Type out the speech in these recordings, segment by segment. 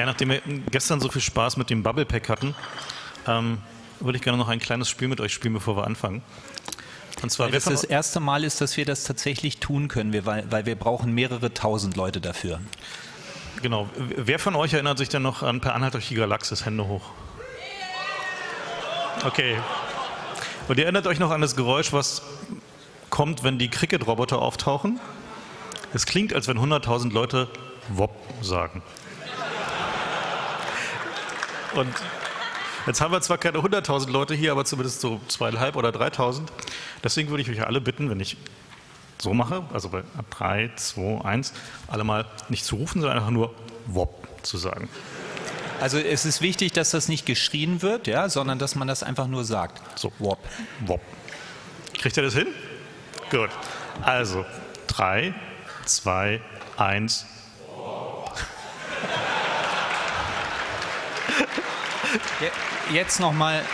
Ja, nachdem wir gestern so viel Spaß mit dem Bubble Pack hatten, ähm, würde ich gerne noch ein kleines Spiel mit euch spielen, bevor wir anfangen. Und zwar, weil das das erste Mal ist, dass wir das tatsächlich tun können, weil, weil wir brauchen mehrere tausend Leute dafür. Genau. Wer von euch erinnert sich denn noch an Per Anhalt durch die Galaxis? Hände hoch. Okay. Und ihr erinnert euch noch an das Geräusch, was kommt, wenn die Cricket-Roboter auftauchen? Es klingt, als wenn 100.000 Leute Wop sagen. Und jetzt haben wir zwar keine 100.000 Leute hier, aber zumindest so zweieinhalb oder 3.000. Deswegen würde ich euch alle bitten, wenn ich so mache, also bei 3, 2, 1, alle mal nicht zu rufen, sondern einfach nur Wop zu sagen. Also es ist wichtig, dass das nicht geschrien wird, ja, sondern dass man das einfach nur sagt. So, Wop, Wop. Kriegt ihr das hin? Gut. Also, 3, 2, 1, Jetzt nochmal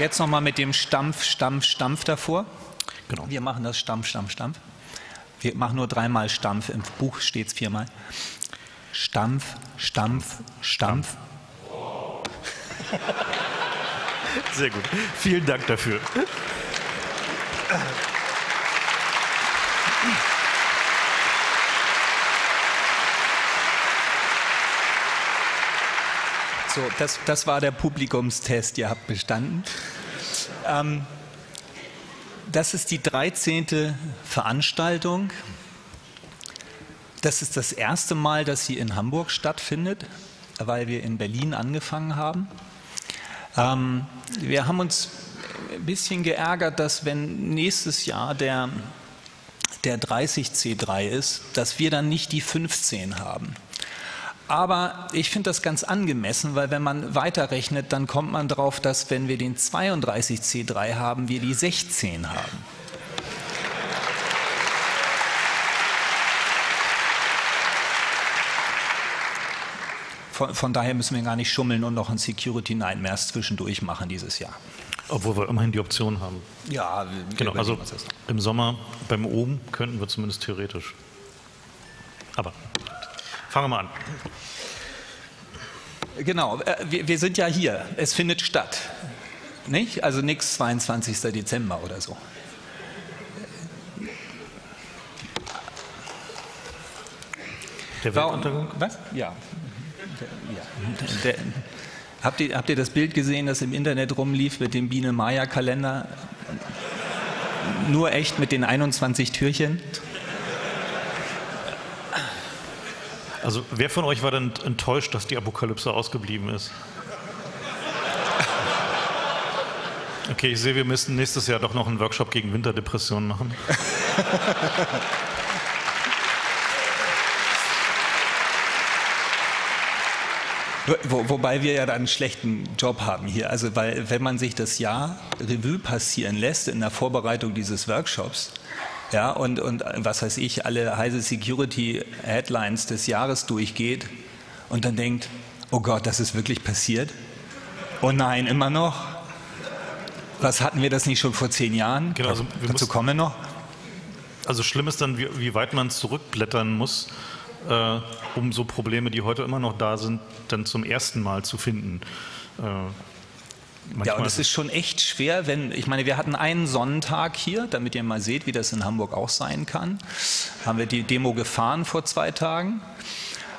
jetzt noch mal mit dem Stampf, Stampf, Stampf davor. Genau. Wir machen das Stampf, Stampf, Stampf. Wir machen nur dreimal Stampf, im Buch steht es viermal. Stampf, Stampf, Stampf. Sehr gut. Vielen Dank dafür. So, das, das war der Publikumstest, ihr habt bestanden. Ähm, das ist die 13. Veranstaltung. Das ist das erste Mal, dass sie in Hamburg stattfindet, weil wir in Berlin angefangen haben. Ähm, wir haben uns ein bisschen geärgert, dass wenn nächstes Jahr der, der 30C3 ist, dass wir dann nicht die 15 haben. Aber ich finde das ganz angemessen, weil wenn man weiterrechnet, dann kommt man darauf, dass wenn wir den 32C3 haben, wir die 16 haben. Von, von, daher müssen wir gar nicht schummeln und noch ein Security Nightmares zwischendurch machen dieses Jahr. Obwohl wir immerhin die Option haben. Ja, genau. Also im Sommer beim Oben könnten wir zumindest theoretisch. Aber Fangen wir mal an. Genau, äh, wir, wir sind ja hier. Es findet statt. Nicht? Also nichts 22. Dezember oder so. Der Weltuntergang? Was? Ja. Der, der, habt, ihr, habt ihr das Bild gesehen, das im Internet rumlief mit dem Biene-Maya-Kalender? Nur echt mit den 21 Türchen? Also wer von euch war denn enttäuscht, dass die Apokalypse ausgeblieben ist? Okay, ich sehe, wir müssen nächstes Jahr doch noch einen Workshop gegen Winterdepressionen machen. Wo, wobei wir ja dann einen schlechten Job haben hier. Also, weil, wenn man sich das Jahr Revue passieren lässt in der Vorbereitung dieses Workshops, ja, und, und was weiß ich, alle heise Security Headlines des Jahres durchgeht und dann denkt, oh Gott, das ist wirklich passiert? Oh nein, immer noch? Was hatten wir das nicht schon vor zehn Jahren? Genau, also Dazu kommen wir noch. Also schlimm ist dann, wie, wie weit man zurückblättern muss, äh, um so Probleme, die heute immer noch da sind, dann zum ersten Mal zu finden. Äh, Manchmal ja, und es ist schon echt schwer, wenn, ich meine, wir hatten einen Sonnentag hier, damit ihr mal seht, wie das in Hamburg auch sein kann. Haben wir die Demo gefahren vor zwei Tagen.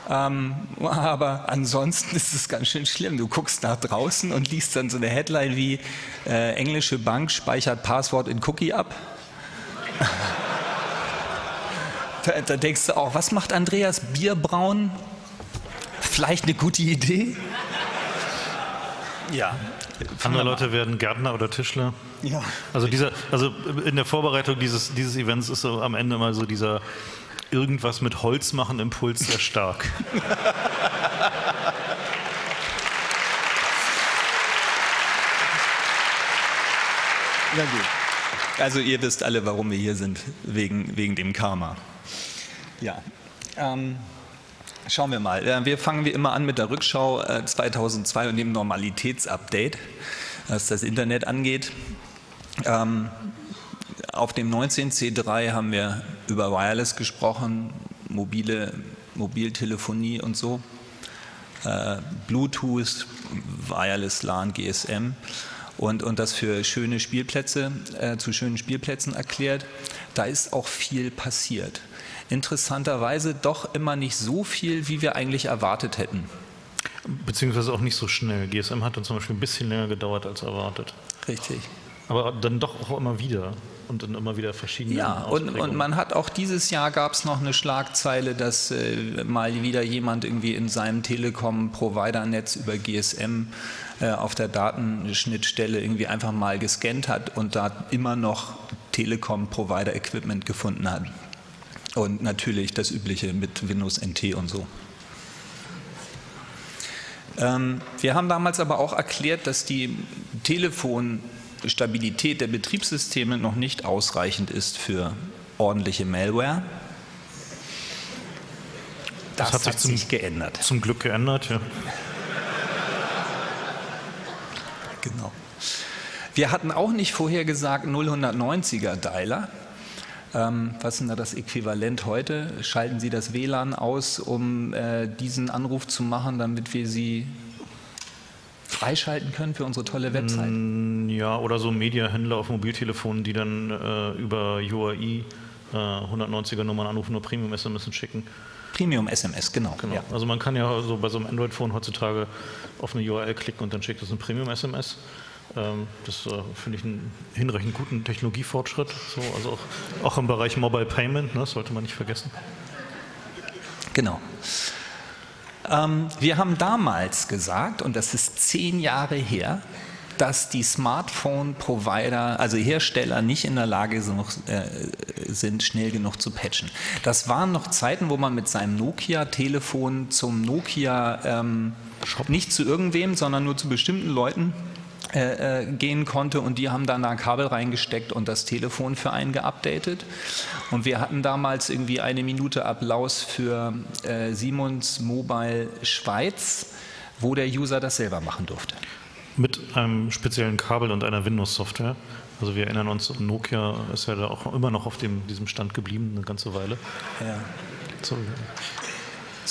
Ähm, aber ansonsten ist es ganz schön schlimm. Du guckst nach draußen und liest dann so eine Headline wie äh, englische Bank speichert Passwort in Cookie ab. da, da denkst du auch, was macht Andreas Bierbraun? Vielleicht eine gute Idee? Ja, andere Leute werden Gärtner oder Tischler. Ja. Also, dieser, also in der Vorbereitung dieses, dieses Events ist so am Ende mal so dieser irgendwas mit Holz machen Impuls sehr stark. Na gut. Also ihr wisst alle, warum wir hier sind, wegen, wegen dem Karma. Ja. Ähm, Schauen wir mal. Wir fangen wie immer an mit der Rückschau 2002 äh, und dem Normalitätsupdate, was das Internet angeht. Ähm, auf dem 19C3 haben wir über Wireless gesprochen, mobile Mobiltelefonie und so. äh, Bluetooth, Wireless LAN, GSM und, und das für schöne Spielplätze, äh, zu schönen Spielplätzen erklärt. Da ist auch viel passiert. Interessanterweise doch immer nicht so viel, wie wir eigentlich erwartet hätten. Beziehungsweise auch nicht so schnell. GSM hat dann zum Beispiel ein bisschen länger gedauert als erwartet. Richtig. Aber dann doch auch immer wieder und dann immer wieder verschiedene. Ja, und, und man hat auch dieses Jahr gab es noch eine Schlagzeile, dass äh, mal wieder jemand irgendwie in seinem Telekom-Provider-Netz über GSM äh, auf der Datenschnittstelle irgendwie einfach mal gescannt hat und da immer noch Telekom-Provider-Equipment gefunden hat. Und natürlich das Übliche mit Windows NT und so. Ähm, wir haben damals aber auch erklärt, dass die Telefonstabilität der Betriebssysteme noch nicht ausreichend ist für ordentliche Malware. Das, das hat, sich, zum, sich geändert. Zum Glück geändert, ja. Genau. Wir hatten auch nicht vorher gesagt 090er Dialer. Ähm, was ist denn da das Äquivalent heute? Schalten Sie das WLAN aus, um äh, diesen Anruf zu machen, damit wir Sie freischalten können für unsere tolle Website? Mm, ja, oder so Mediahändler auf Mobiltelefonen, die dann äh, über UAI äh, 190er Nummern anrufen, nur Premium-SMS schicken. Premium-SMS, genau. genau. Ja. Also man kann ja so bei so einem Android-Phone heutzutage auf eine URL klicken und dann schickt es ein Premium-SMS. Ähm, das äh, finde ich einen hinreichend guten Technologiefortschritt. So, also auch, auch, im Bereich Mobile Payment, ne, sollte man nicht vergessen. Genau. Ähm, wir haben damals gesagt, und das ist zehn Jahre her, dass die Smartphone-Provider, also Hersteller, nicht in der Lage äh, sind, schnell genug zu patchen. Das waren noch Zeiten, wo man mit seinem Nokia-Telefon zum Nokia ähm, nicht zu irgendwem, sondern nur zu bestimmten Leuten äh, äh, gehen konnte und die haben dann da ein Kabel reingesteckt und das Telefon für einen geupdatet. Und wir hatten damals irgendwie eine Minute Applaus für äh, Simons Mobile Schweiz, wo der User das selber machen durfte. Mit einem speziellen Kabel und einer Windows-Software. Also wir erinnern uns, Nokia ist ja da auch immer noch auf dem, diesem Stand geblieben, eine ganze Weile. Ja. So,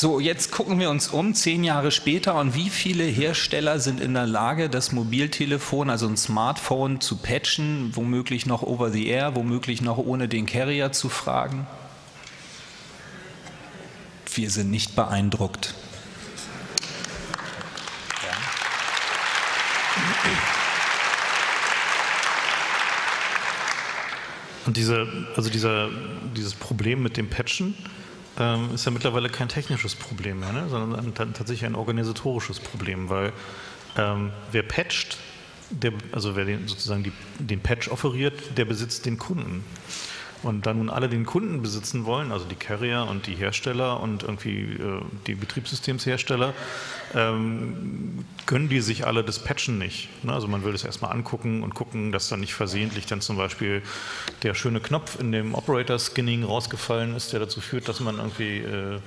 so, jetzt gucken wir uns um, zehn Jahre später, und wie viele Hersteller sind in der Lage, das Mobiltelefon, also ein Smartphone, zu patchen, womöglich noch over the air, womöglich noch ohne den Carrier zu fragen? Wir sind nicht beeindruckt. Und diese, also dieser, dieses Problem mit dem Patchen, ähm, ist ja mittlerweile kein technisches Problem mehr, ne? sondern tatsächlich ein organisatorisches Problem, weil ähm, wer patcht, der, also wer den, sozusagen die, den Patch offeriert, der besitzt den Kunden. Und da nun alle den Kunden besitzen wollen, also die Carrier und die Hersteller und irgendwie äh, die Betriebssystemshersteller, ähm, gönnen die sich alle das Patchen nicht. Ne? Also man will es erstmal angucken und gucken, dass dann nicht versehentlich dann zum Beispiel der schöne Knopf in dem Operator-Skinning rausgefallen ist, der dazu führt, dass man irgendwie äh,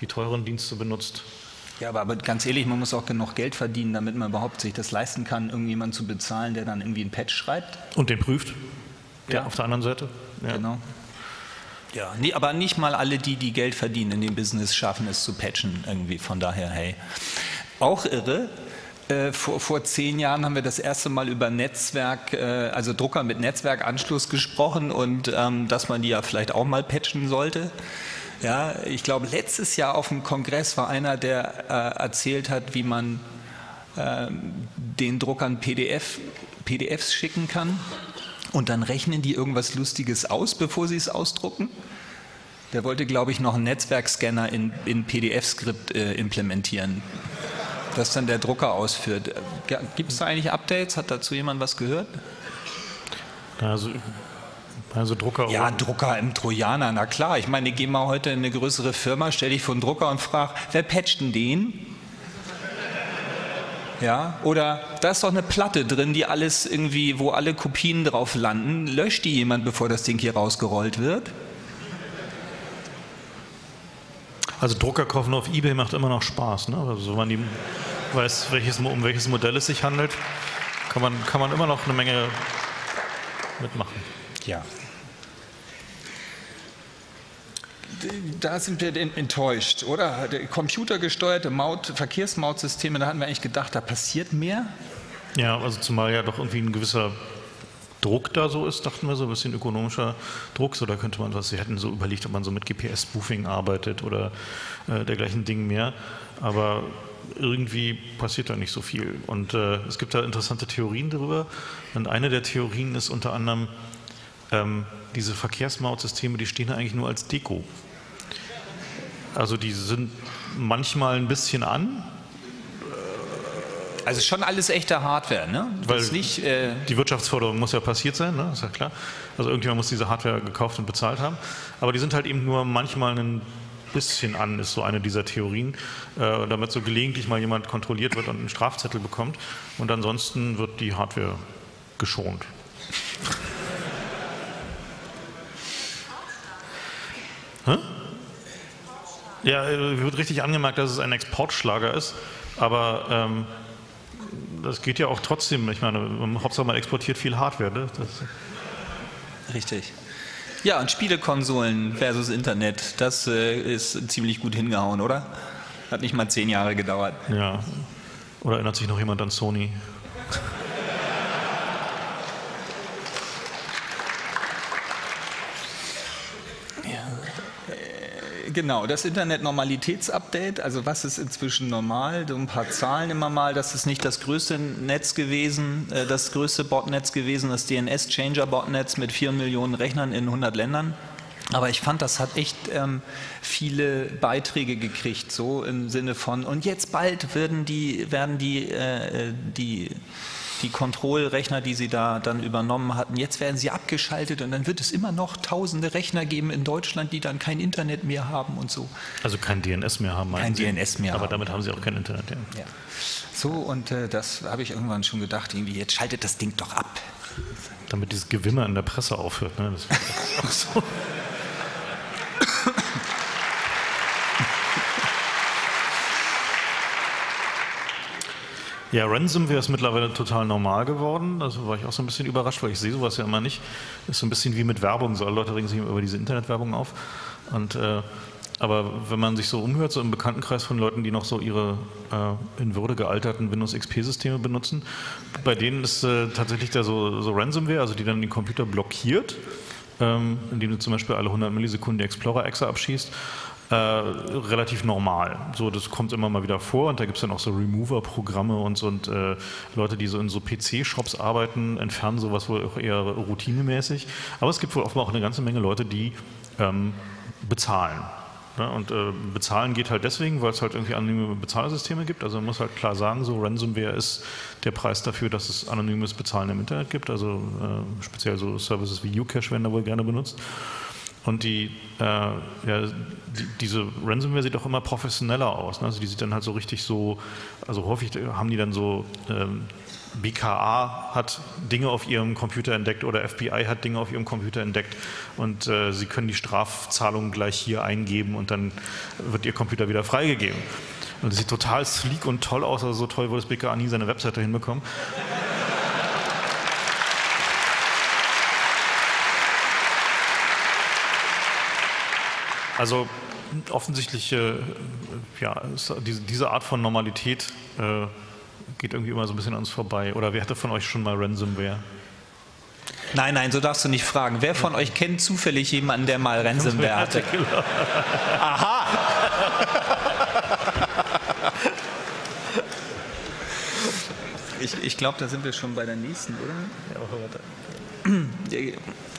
die teuren Dienste benutzt. Ja, aber, aber, ganz ehrlich, man muss auch genug Geld verdienen, damit man überhaupt sich das leisten kann, irgendjemanden zu bezahlen, der dann irgendwie einen Patch schreibt. Und den prüft. Ja. auf der anderen Seite. Ja. Genau. Ja, nee, aber nicht mal alle, die, die Geld verdienen in dem Business, schaffen es zu patchen irgendwie. Von daher, hey. Auch irre. Äh, vor, vor zehn Jahren haben wir das erste Mal über Netzwerk, äh, also Drucker mit Netzwerkanschluss gesprochen und ähm, dass man die ja vielleicht auch mal patchen sollte. Ja, ich glaube, letztes Jahr auf dem Kongress war einer, der äh, erzählt hat, wie man äh, den Druckern PDF, PDFs schicken kann und dann rechnen die irgendwas Lustiges aus, bevor sie es ausdrucken. Der wollte, glaube ich, noch einen Netzwerkscanner in, in PDF-Skript äh, implementieren, das dann der Drucker ausführt. Gibt es da eigentlich Updates? Hat dazu jemand was gehört? Also, also Drucker. Ja, Drucker im Trojaner, na klar. Ich meine, ich gehe mal heute in eine größere Firma, stelle dich vor einen Drucker und frage, wer patcht denn den? Ja, oder da ist doch eine Platte drin, die alles irgendwie, wo alle Kopien drauf landen. Löscht die jemand, bevor das Ding hier rausgerollt wird? Also Drucker kaufen auf Ebay macht immer noch Spaß. Ne? Also wenn man die weiß, welches, um welches Modell es sich handelt, kann man, kann man immer noch eine Menge mitmachen. Ja. Da sind wir enttäuscht, oder? Computergesteuerte Maut, Verkehrsmautsysteme, da hatten wir eigentlich gedacht, da passiert mehr. Ja, also zumal ja doch irgendwie ein gewisser Druck da so ist, dachten wir so ein bisschen ökonomischer Druck. So, da könnte man was, sie hätten so überlegt, ob man so mit GPS-Spoofing arbeitet oder äh, dergleichen Dingen mehr. Aber irgendwie passiert da nicht so viel. Und äh, es gibt da interessante Theorien darüber. Und eine der Theorien ist unter anderem, ähm, diese Verkehrsmautsysteme, die stehen eigentlich nur als Deko. Also die sind manchmal ein bisschen an. Also schon alles echte Hardware, ne? Weil nicht, äh die Wirtschaftsförderung muss ja passiert sein, ne? ist ja klar. Also irgendjemand muss diese Hardware gekauft und bezahlt haben. Aber die sind halt eben nur manchmal ein bisschen an, ist so eine dieser Theorien, äh, damit so gelegentlich mal jemand kontrolliert wird und einen Strafzettel bekommt. Und ansonsten wird die Hardware geschont. Hä? Ja, äh, wird richtig angemerkt, dass es ein Exportschlager ist, aber ähm, das geht ja auch trotzdem. Ich meine, Hauptsache man exportiert viel Hardware. Ne? Richtig. Ja, und Spielekonsolen versus Internet, das äh, ist ziemlich gut hingehauen, oder? Hat nicht mal zehn Jahre gedauert. Ja. Oder erinnert sich noch jemand an Sony? Genau, das Internet-Normalitätsupdate, also was ist inzwischen normal, so ein paar Zahlen immer mal, das ist nicht das größte Netz gewesen, äh, das größte Botnetz gewesen, das DNS-Changer-Botnetz mit 4 Millionen Rechnern in 100 Ländern. Aber ich fand, das hat echt ähm, viele Beiträge gekriegt, so im Sinne von, und jetzt bald werden die, werden die, äh, die die Kontrollrechner, die sie da dann übernommen hatten, jetzt werden sie abgeschaltet und dann wird es immer noch tausende Rechner geben in Deutschland, die dann kein Internet mehr haben und so. Also kein DNS mehr haben, Kein sie? DNS mehr Aber haben. damit haben sie auch kein Internet, ja. ja. So, und äh, das habe ich irgendwann schon gedacht, irgendwie, jetzt schaltet das Ding doch ab. Damit dieses Gewimmer in der Presse aufhört. Ne? Das so. Ja, Ransomware ist mittlerweile total normal geworden. Also war ich auch so ein bisschen überrascht, weil ich sehe sowas ja immer nicht. Ist so ein bisschen wie mit Werbung. So alle Leute regen sich über diese Internetwerbung auf. Und, äh, aber wenn man sich so umhört, so im Bekanntenkreis von Leuten, die noch so ihre äh, in Würde gealterten Windows XP-Systeme benutzen, bei denen ist äh, tatsächlich da so, so Ransomware, also die dann den Computer blockiert, ähm, indem du zum Beispiel alle 100 Millisekunden die Explorer-Exe abschießt äh, relativ normal. So, das kommt immer mal wieder vor und da gibt es dann auch so Remover-Programme und so und äh, Leute, die so in so PC-Shops arbeiten, entfernen sowas wohl auch eher routinemäßig. Aber es gibt wohl offenbar auch eine ganze Menge Leute, die ähm, bezahlen. Ja, und äh, bezahlen geht halt deswegen, weil es halt irgendwie anonyme Bezahlsysteme gibt. Also man muss halt klar sagen, so Ransomware ist der Preis dafür, dass es anonymes Bezahlen im Internet gibt. Also äh, speziell so Services wie Ucash werden da wohl gerne benutzt. Und die, äh, ja, die, diese Ransomware sieht auch immer professioneller aus. Ne? Also die sieht dann halt so richtig so, also häufig haben die dann so, ähm, BKA hat Dinge auf ihrem Computer entdeckt oder FBI hat Dinge auf ihrem Computer entdeckt und äh, sie können die Strafzahlung gleich hier eingeben und dann wird ihr Computer wieder freigegeben. Und das sieht total sleek und toll aus, also so toll würde das BKA nie seine Webseite hinbekommen. Also offensichtlich, äh, ja, diese, diese, Art von Normalität äh, geht irgendwie immer so ein bisschen an uns vorbei. Oder wer hatte von euch schon mal Ransomware? Nein, nein, so darfst du nicht fragen. Wer von euch kennt zufällig jemanden, der mal Ransomware hatte? Aha! Ich, ich glaube, da sind wir schon bei der nächsten, oder? Ja,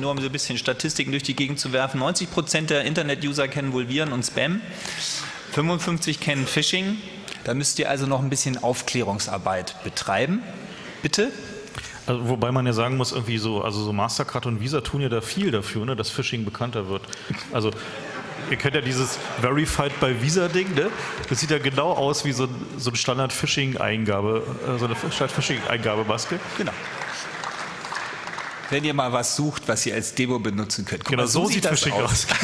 nur um so ein bisschen Statistiken durch die Gegend zu werfen, 90 Prozent der Internet-User kennen wohl Viren und Spam, 55 kennen Phishing. Da müsst ihr also noch ein bisschen Aufklärungsarbeit betreiben. Bitte? Also, wobei man ja sagen muss, irgendwie so, also so Mastercard und Visa tun ja da viel dafür, ne, dass Phishing bekannter wird. Also ihr kennt ja dieses Verified by Visa-Ding, ne? Das sieht ja genau aus wie so ein, so ein Standard-Phishing-Eingabe, äh, so eine Standard-Phishing-Eingabemaske. Genau wenn ihr mal was sucht, was ihr als Demo benutzen könnt. Guck genau, mal, so, so, sieht, das aus. aus.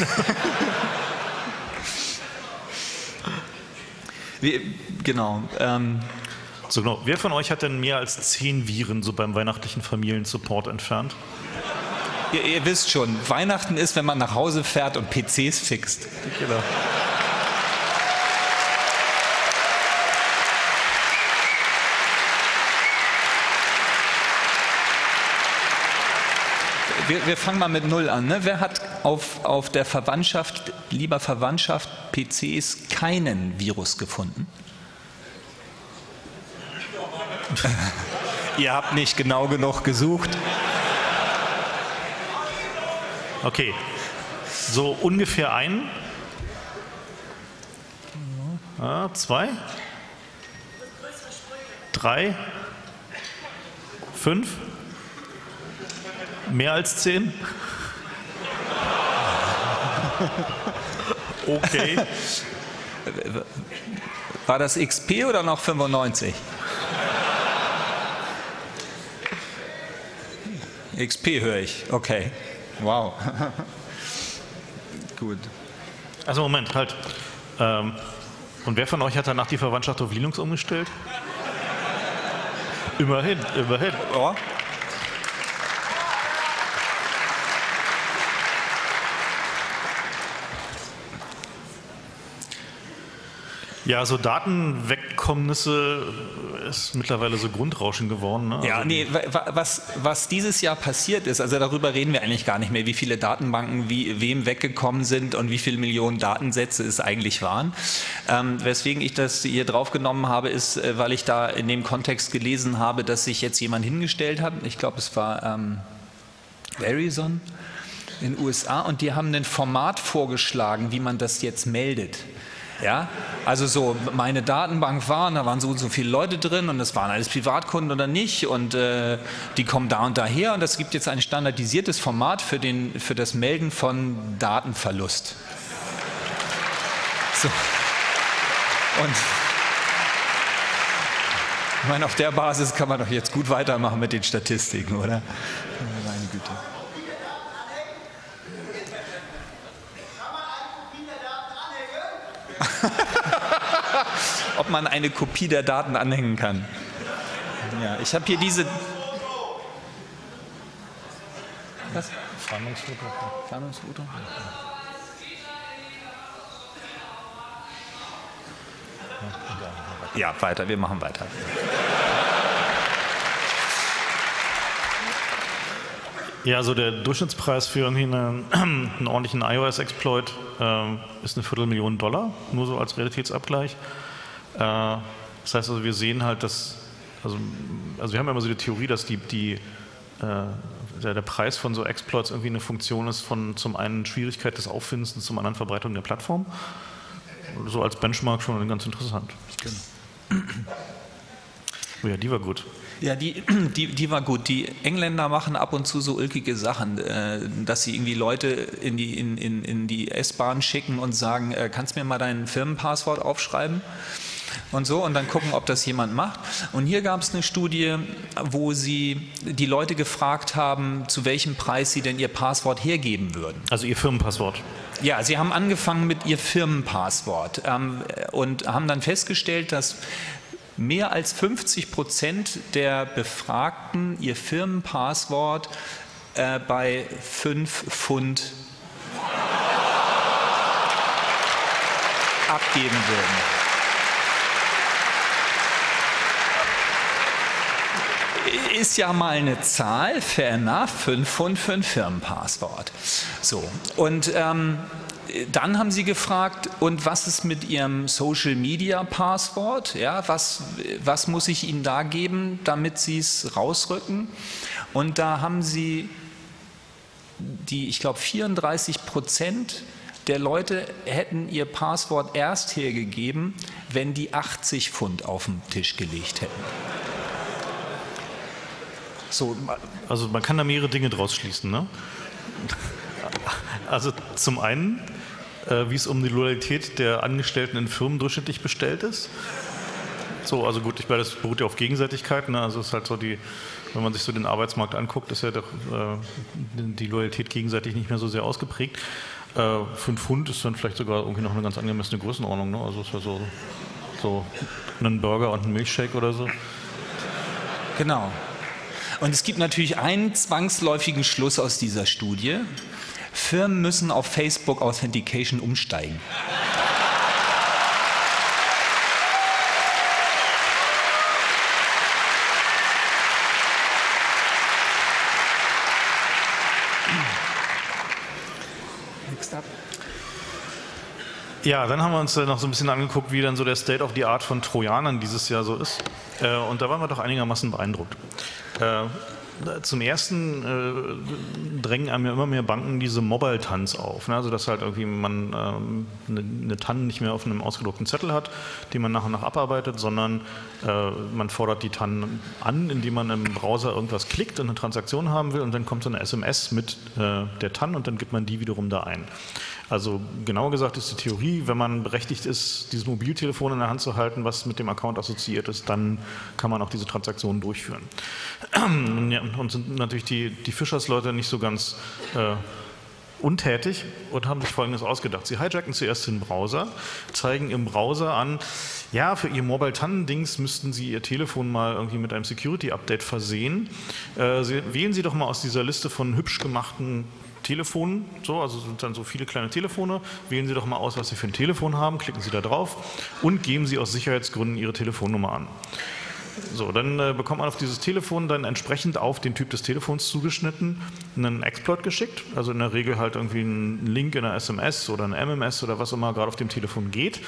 Wie, genau. Ähm, so genau. Wer von euch hat denn mehr als zehn Viren so beim weihnachtlichen Familiensupport entfernt? ihr, ihr wisst schon, Weihnachten ist, wenn man nach Hause fährt und PCs fixt. Genau. Wir, wir, fangen mal mit Null an. Ne? Wer hat auf, auf der Verwandtschaft, lieber Verwandtschaft, PCs keinen Virus gefunden? Ihr habt nicht genau genug gesucht. Okay, so ungefähr ein. Ja, zwei. Drei. Fünf. Mehr als zehn? Okay. War das XP oder noch 95? XP höre ich, okay. Wow. Gut. Also Moment, halt. Ähm, und wer von euch hat danach die Verwandtschaft auf Linux umgestellt? Immerhin, immerhin. Oh. Ja, so Datenwegkommnisse ist mittlerweile so Grundrauschen geworden. Ne? Ja, also nee, was, was dieses Jahr passiert ist, also darüber reden wir eigentlich gar nicht mehr, wie viele Datenbanken wie, wem weggekommen sind und wie viele Millionen Datensätze es eigentlich waren. Ähm, weswegen ich das hier draufgenommen habe, ist, äh, weil ich da in dem Kontext gelesen habe, dass sich jetzt jemand hingestellt hat, ich glaube es war ähm, Verizon in den USA, und die haben ein Format vorgeschlagen, wie man das jetzt meldet. Ja, also so meine Datenbank waren, da waren so und so viele Leute drin und das waren alles Privatkunden oder nicht und äh, die kommen da und daher und es gibt jetzt ein standardisiertes Format für, den, für das Melden von Datenverlust. So. Und ich meine, auf der Basis kann man doch jetzt gut weitermachen mit den Statistiken, oder? Meine Güte. Ob man eine Kopie der Daten anhängen kann. Ja, ich habe hier diese. Was? Fahndungsfoto. Fahndungsfoto? Ja, weiter, wir machen weiter. Ja, also der Durchschnittspreis für einen, einen ordentlichen iOS-Exploit äh, ist eine Viertelmillion Dollar, nur so als Realitätsabgleich. Äh, das heißt also, wir sehen halt, dass, also, also wir haben ja immer so die Theorie, dass die, die, äh, der, der, Preis von so Exploits irgendwie eine Funktion ist von zum einen Schwierigkeit des Auffindens und zum anderen Verbreitung der Plattform. So als Benchmark schon ganz interessant. Genau. Oh ja, die war gut. Ja, die, die, die war gut. Die Engländer machen ab und zu so ulkige Sachen, äh, dass sie irgendwie Leute in die, in, in, in die S-Bahn schicken und sagen, äh, kannst du mir mal dein Firmenpasswort aufschreiben? und so und dann gucken, ob das jemand macht. Und hier gab es eine Studie, wo sie die Leute gefragt haben, zu welchem Preis sie denn ihr Passwort hergeben würden. Also ihr Firmenpasswort. Ja, sie haben angefangen mit ihr Firmenpasswort ähm, und haben dann festgestellt, dass mehr als 50 Prozent der Befragten ihr Firmenpasswort äh, bei 5 Pfund abgeben würden. Ist ja mal eine Zahl, fair enough, 5 Pfund für ein Firmenpasswort. So, und ähm, dann haben sie gefragt, und was ist mit Ihrem Social Media Passwort? Ja, was, was muss ich Ihnen da geben, damit Sie es rausrücken? Und da haben sie die, ich glaube, 34 Prozent der Leute hätten ihr Passwort erst hergegeben, wenn die 80 Pfund auf den Tisch gelegt hätten. So, also man kann da mehrere Dinge draus schließen. Ne? Also zum einen wie es um die Loyalität der Angestellten in Firmen durchschnittlich bestellt ist. So, also gut, ich meine, das beruht ja auf Gegenseitigkeit. Ne? Also es ist halt so die, wenn man sich so den Arbeitsmarkt anguckt, ist ja doch äh, die Loyalität gegenseitig nicht mehr so sehr ausgeprägt. Äh, fünf Pfund ist dann vielleicht sogar irgendwie noch eine ganz angemessene Größenordnung. Ne? Also es ist ja so, so ein Burger und ein Milchshake oder so. Genau. Und es gibt natürlich einen zwangsläufigen Schluss aus dieser Studie. Firmen müssen auf Facebook Authentication umsteigen. Ja, dann haben wir uns noch so ein bisschen angeguckt, wie dann so der State of the Art von Trojanern dieses Jahr so ist. Äh, und da waren wir doch einigermaßen beeindruckt. Zum ersten äh, drängen einem ja immer mehr Banken diese Mobile-TANs auf. Ne? Also dass halt irgendwie man ähm, eine, eine TAN nicht mehr auf einem ausgedruckten Zettel hat, die man nach und nach abarbeitet, sondern äh, man fordert die TAN an, indem man im Browser irgendwas klickt und eine Transaktion haben will und dann kommt so eine SMS mit äh, der TAN und dann gibt man die wiederum da ein. Also genauer gesagt ist die Theorie, wenn man berechtigt ist, dieses Mobiltelefon in der Hand zu halten, was mit dem Account assoziiert ist, dann kann man auch diese Transaktionen durchführen. Und sind natürlich die, die Fischers-Leute nicht so ganz äh, untätig und haben sich Folgendes ausgedacht. Sie hijacken zuerst den Browser, zeigen im Browser an, ja, für Ihr Mobile TAN-Dings müssten Sie Ihr Telefon mal irgendwie mit einem Security-Update versehen. Äh, Sie, wählen Sie doch mal aus dieser Liste von hübsch gemachten Telefonen, so, also sind dann so viele kleine Telefone. Wählen Sie doch mal aus, was Sie für ein Telefon haben, klicken Sie da drauf und geben Sie aus Sicherheitsgründen Ihre Telefonnummer an. So, dann äh, bekommt man auf dieses Telefon dann entsprechend auf den Typ des Telefons zugeschnitten einen Exploit geschickt, also in der Regel halt irgendwie einen Link in einer SMS oder einer MMS oder was immer gerade auf dem Telefon geht,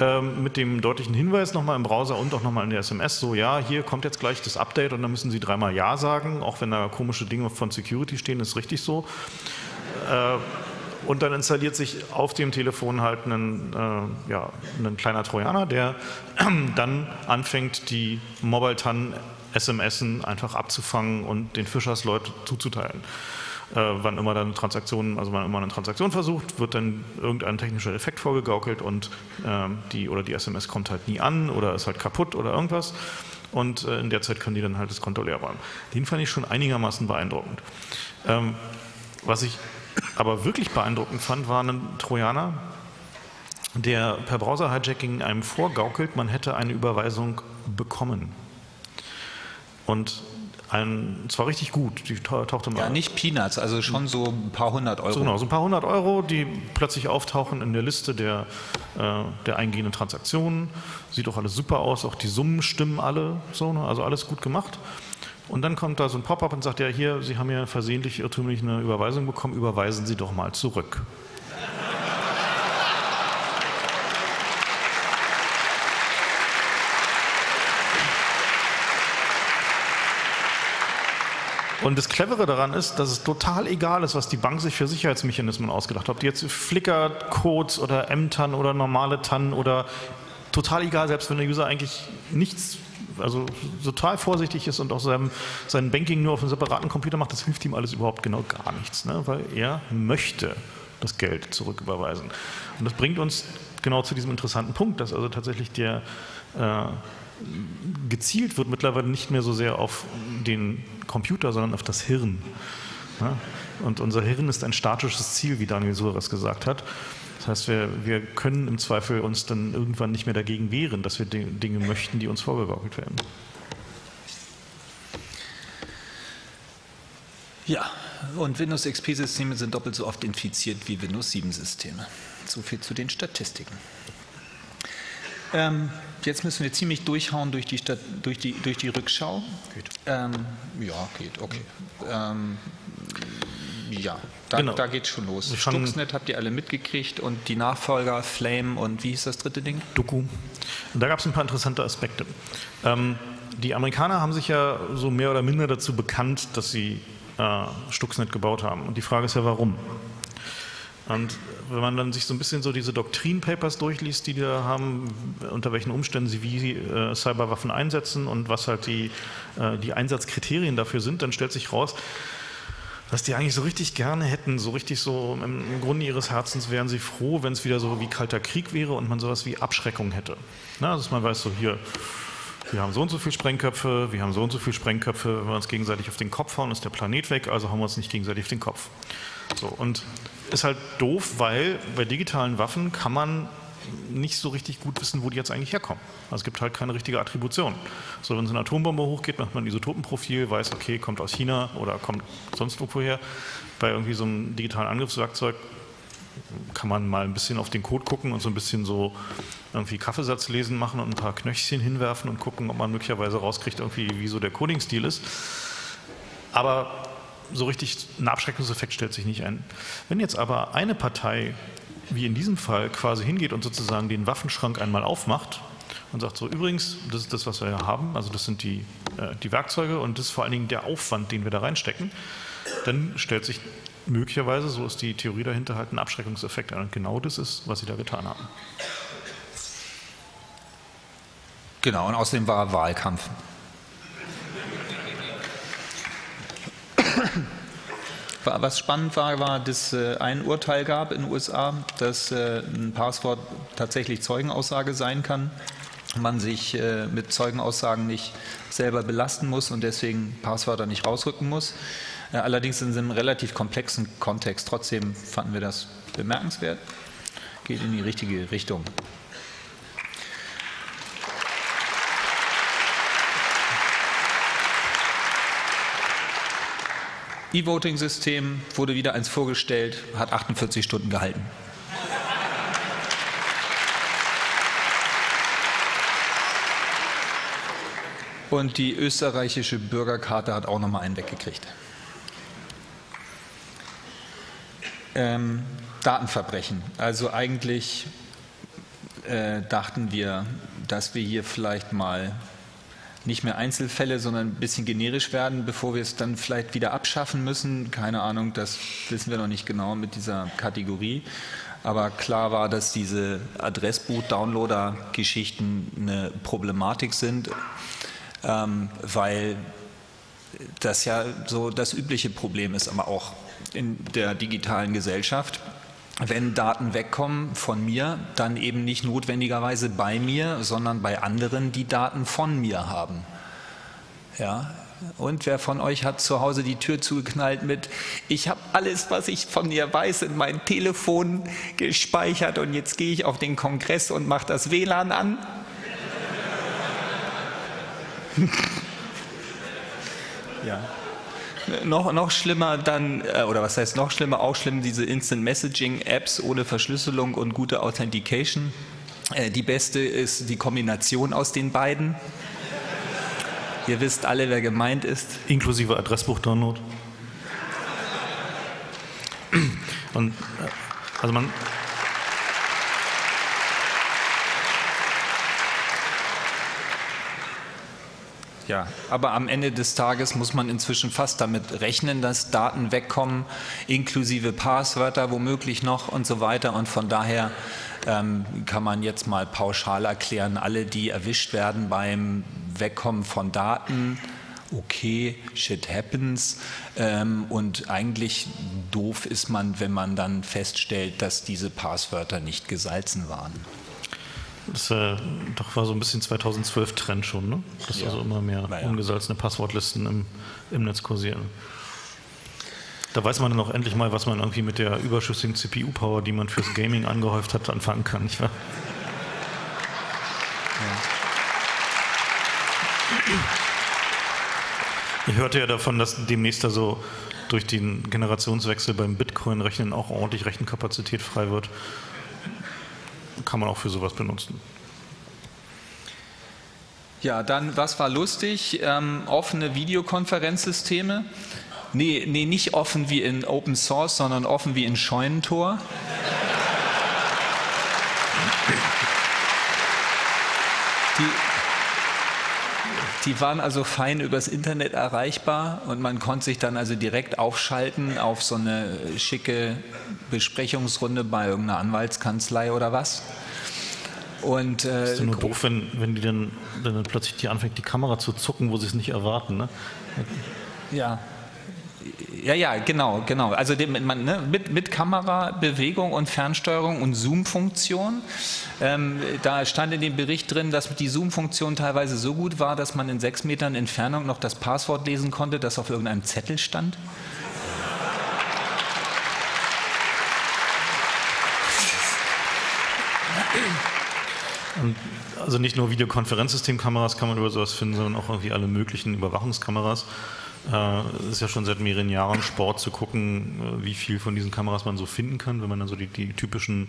ähm, mit dem deutlichen Hinweis nochmal im Browser und auch nochmal in der SMS, so ja, hier kommt jetzt gleich das Update und dann müssen Sie dreimal Ja sagen, auch wenn da komische Dinge von Security stehen, ist richtig so. Äh, und dann installiert sich auf dem Telefon halt ein, äh, ja, ein kleiner Trojaner, der dann anfängt, die Mobile TAN SMS einfach abzufangen und den Fischersleut zuzuteilen. Äh, wann immer dann eine Transaktion, also wann immer eine Transaktion versucht, wird dann irgendein technischer Effekt vorgegaukelt und äh, die oder die SMS kommt halt nie an oder ist halt kaputt oder irgendwas. Und äh, in der Zeit können die dann halt das Konto leer räumen. Den fand ich schon einigermaßen beeindruckend. Ähm, was ich aber wirklich beeindruckend fand, war ein Trojaner, der per Browser-Hijacking einem vorgaukelt, man hätte eine Überweisung bekommen. Und ein, zwar richtig gut, die tauchte mal. Ja, nicht Peanuts, also schon so ein paar hundert Euro. So genau, so ein paar hundert Euro, die plötzlich auftauchen in der Liste der, äh, der eingehenden Transaktionen. Sieht auch alles super aus, auch die Summen stimmen alle, so, ne? also alles gut gemacht. Und dann kommt da so ein Pop-up und sagt, ja hier, Sie haben ja versehentlich irrtümlich eine Überweisung bekommen, überweisen Sie doch mal zurück. Und das Clevere daran ist, dass es total egal ist, was die Bank sich für Sicherheitsmechanismen ausgedacht hat. Ob die jetzt Flickr-Codes oder M-TAN oder normale TAN oder total egal, selbst wenn der User eigentlich nichts also total vorsichtig ist und auch sein, sein Banking nur auf einem separaten Computer macht, das hilft ihm alles überhaupt genau gar nichts, ne? weil er möchte das Geld zurücküberweisen. Und das bringt uns genau zu diesem interessanten Punkt, dass also tatsächlich der äh, gezielt wird mittlerweile nicht mehr so sehr auf den Computer, sondern auf das Hirn. Ne? Und unser Hirn ist ein statisches Ziel, wie Daniel Suarez gesagt hat. Das heißt, wir, wir können im Zweifel uns dann irgendwann nicht mehr dagegen wehren, dass wir Dinge möchten, die uns vorgegaukelt werden. Ja, und Windows XP-Systeme sind doppelt so oft infiziert wie Windows 7-Systeme. So viel zu den Statistiken. Ähm, jetzt müssen wir ziemlich durchhauen durch die, Stat durch die, durch die Rückschau. Geht. Ähm, ja, geht, okay. Ähm, ja, da, genau. da geht schon los. Stuxnet habt ihr alle mitgekriegt und die Nachfolger Flame und wie hieß das dritte Ding? Doku. Und da gab es ein paar interessante Aspekte. Ähm, die Amerikaner haben sich ja so mehr oder minder dazu bekannt, dass sie äh, Stuxnet gebaut haben. Und die Frage ist ja, warum? Und wenn man dann sich so ein bisschen so diese Doktrin-Papers durchliest, die die da haben, unter welchen Umständen sie wie äh, Cyberwaffen einsetzen und was halt die, äh, die Einsatzkriterien dafür sind, dann stellt sich raus, was die eigentlich so richtig gerne hätten, so richtig so im, Grunde ihres Herzens wären sie froh, wenn es wieder so wie kalter Krieg wäre und man sowas wie Abschreckung hätte. Na, also dass man weiß, so hier, wir haben so und so viele Sprengköpfe, wir haben so und so viele Sprengköpfe, wenn wir uns gegenseitig auf den Kopf hauen, ist der Planet weg, also hauen wir uns nicht gegenseitig auf den Kopf. So, und ist halt doof, weil bei digitalen Waffen kann man nicht so richtig gut wissen, wo die jetzt eigentlich herkommen. Also es gibt halt keine richtige Attribution. So, wenn so eine Atombombe hochgeht, macht man ein Isotopenprofil, weiß, okay, kommt aus China oder kommt sonst irgendwo her. Bei irgendwie so einem digitalen Angriffswerkzeug kann man mal ein bisschen auf den Code gucken und so ein bisschen so irgendwie Kaffeesatz lesen machen und ein paar Knöchchen hinwerfen und gucken, ob man möglicherweise rauskriegt, irgendwie, wie so der Coding-Stil ist. Aber so richtig ein Abschreckungseffekt stellt sich nicht ein. Wenn jetzt aber eine Partei, wie in diesem Fall, quasi hingeht und sozusagen den Waffenschrank einmal aufmacht und sagt so, übrigens, das ist das, was wir ja haben, also das sind die, äh, die Werkzeuge und das ist vor allen Dingen der Aufwand, den wir da reinstecken, dann stellt sich möglicherweise, so ist die Theorie dahinter, halt ein Abschreckungseffekt ein. Und genau das ist, was sie da getan haben. Genau, und außerdem war Wahlkampf. Was spannend war, war, dass es äh, ein Urteil gab in den USA, dass äh, ein Passwort tatsächlich Zeugenaussage sein kann. Man sich äh, mit Zeugenaussagen nicht selber belasten muss und deswegen Passwörter nicht rausrücken muss. Allerdings in einem relativ komplexen Kontext. Trotzdem fanden wir das bemerkenswert. Geht in die richtige Richtung. E-Voting-System wurde wieder eins vorgestellt, hat 48 Stunden gehalten. Und die österreichische Bürgerkarte hat auch nochmal einen weggekriegt. Ähm, Datenverbrechen. Also eigentlich äh, dachten wir, dass wir hier vielleicht mal nicht mehr Einzelfälle, sondern ein bisschen generisch werden, bevor wir es dann vielleicht wieder abschaffen müssen. Keine Ahnung, das wissen wir noch nicht genau mit dieser Kategorie. Aber klar war, dass diese Adressbuch-Downloader-Geschichten eine Problematik sind, ähm, weil das ja so das übliche Problem ist, aber auch in der digitalen Gesellschaft wenn Daten wegkommen von mir, dann eben nicht notwendigerweise bei mir, sondern bei anderen, die Daten von mir haben. Ja, und wer von euch hat zu Hause die Tür zugeknallt mit, ich habe alles, was ich von dir weiß, in mein Telefon gespeichert und jetzt gehe ich auf den Kongress und mache das WLAN an? ja noch, noch schlimmer dann, äh, oder was heißt noch schlimmer, auch schlimm diese Instant Messaging Apps ohne Verschlüsselung und gute Authentication. Äh, die beste ist die Kombination aus den beiden. Ihr wisst alle, wer gemeint ist. Inklusive Adressbuch-Download. Und äh, also man, Ja, aber am Ende des Tages muss man inzwischen fast damit rechnen, dass Daten wegkommen, inklusive Passwörter womöglich noch und so weiter. Und von daher ähm, kann man jetzt mal pauschal erklären, alle, die erwischt werden beim Wegkommen von Daten, okay, shit happens. Ähm, und eigentlich doof ist man, wenn man dann feststellt, dass diese Passwörter nicht gesalzen waren. Das äh, doch war so ein bisschen 2012-Trend schon, ne? dass ja. also immer mehr ja. ungesalzene Passwortlisten im, im Netz kursieren. Da weiß man dann auch endlich mal, was man irgendwie mit der überschüssigen CPU-Power, die man fürs Gaming angehäuft hat, anfangen kann, nicht wahr? Ja. Ich hörte ja davon, dass demnächst also durch den Generationswechsel beim Bitcoin-Rechnen auch ordentlich Rechenkapazität frei wird kann man auch für sowas benutzen. Ja, dann, was war lustig? Ähm, offene Videokonferenzsysteme. Nee, nee, nicht offen wie in Open Source, sondern offen wie in Scheunentor. Die waren also fein übers Internet erreichbar und man konnte sich dann also direkt aufschalten auf so eine schicke Besprechungsrunde bei irgendeiner Anwaltskanzlei oder was. Und, äh, ist ja nur doof, wenn, wenn die dann, dann plötzlich die anfängt, die Kamera zu zucken, wo sie es nicht erwarten. Ne? Ja, ja, ja, genau, genau. Also dem, man, ne, mit, mit Kamera, Bewegung und Fernsteuerung und Zoom-Funktion. Ähm, da stand in dem Bericht drin, dass die Zoom-Funktion teilweise so gut war, dass man in sechs Metern Entfernung noch das Passwort lesen konnte, das auf irgendeinem Zettel stand. Also nicht nur Videokonferenzsystemkameras kann man über sowas finden, sondern auch irgendwie alle möglichen Überwachungskameras. Äh, es ist ja schon seit mehreren Jahren Sport zu gucken, äh, wie viel von diesen Kameras man so finden kann. Wenn man dann so die, die typischen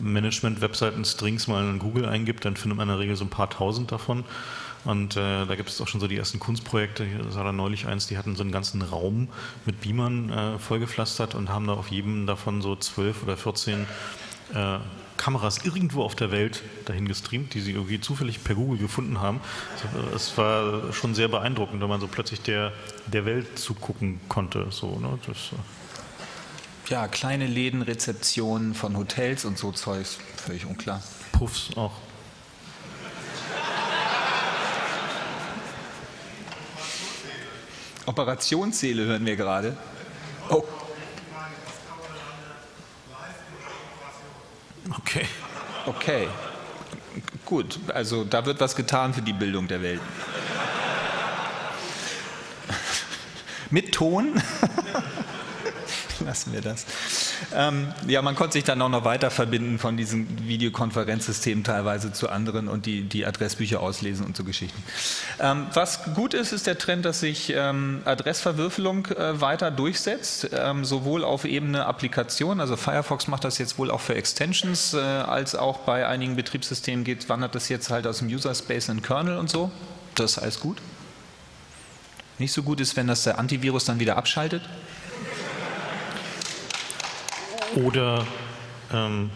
Management-Webseiten-Strings mal in Google eingibt, dann findet man in der Regel so ein paar tausend davon. Und äh, da gibt es auch schon so die ersten Kunstprojekte. Das war da neulich eins, die hatten so einen ganzen Raum mit Beamern äh, vollgepflastert und haben da auf jedem davon so zwölf oder 14 äh, Kameras irgendwo auf der Welt dahin gestreamt, die sie irgendwie zufällig per Google gefunden haben. Es war schon sehr beeindruckend, wenn man so plötzlich der, der Welt zugucken konnte. So, ne? das, äh ja, kleine Läden, Rezeptionen von Hotels und so Zeugs, völlig unklar. Puffs auch. Operationssäle hören wir gerade. Oh. Okay. Okay. Gut, also da wird was getan für die Bildung der Welt. Mit Ton? Lassen wir das. Ähm, ja, man konnte sich dann auch noch weiter verbinden von diesen Videokonferenzsystemen teilweise zu anderen und die, die Adressbücher auslesen und so Geschichten. Ähm, was gut ist, ist der Trend, dass sich ähm, Adressverwürfelung äh, weiter durchsetzt, ähm, sowohl auf Ebene Applikation, also Firefox macht das jetzt wohl auch für Extensions, äh, als auch bei einigen Betriebssystemen geht, wandert das jetzt halt aus dem User Space in Kernel und so. Das ist alles gut. Nicht so gut ist, wenn das der Antivirus dann wieder abschaltet. Oder ähm,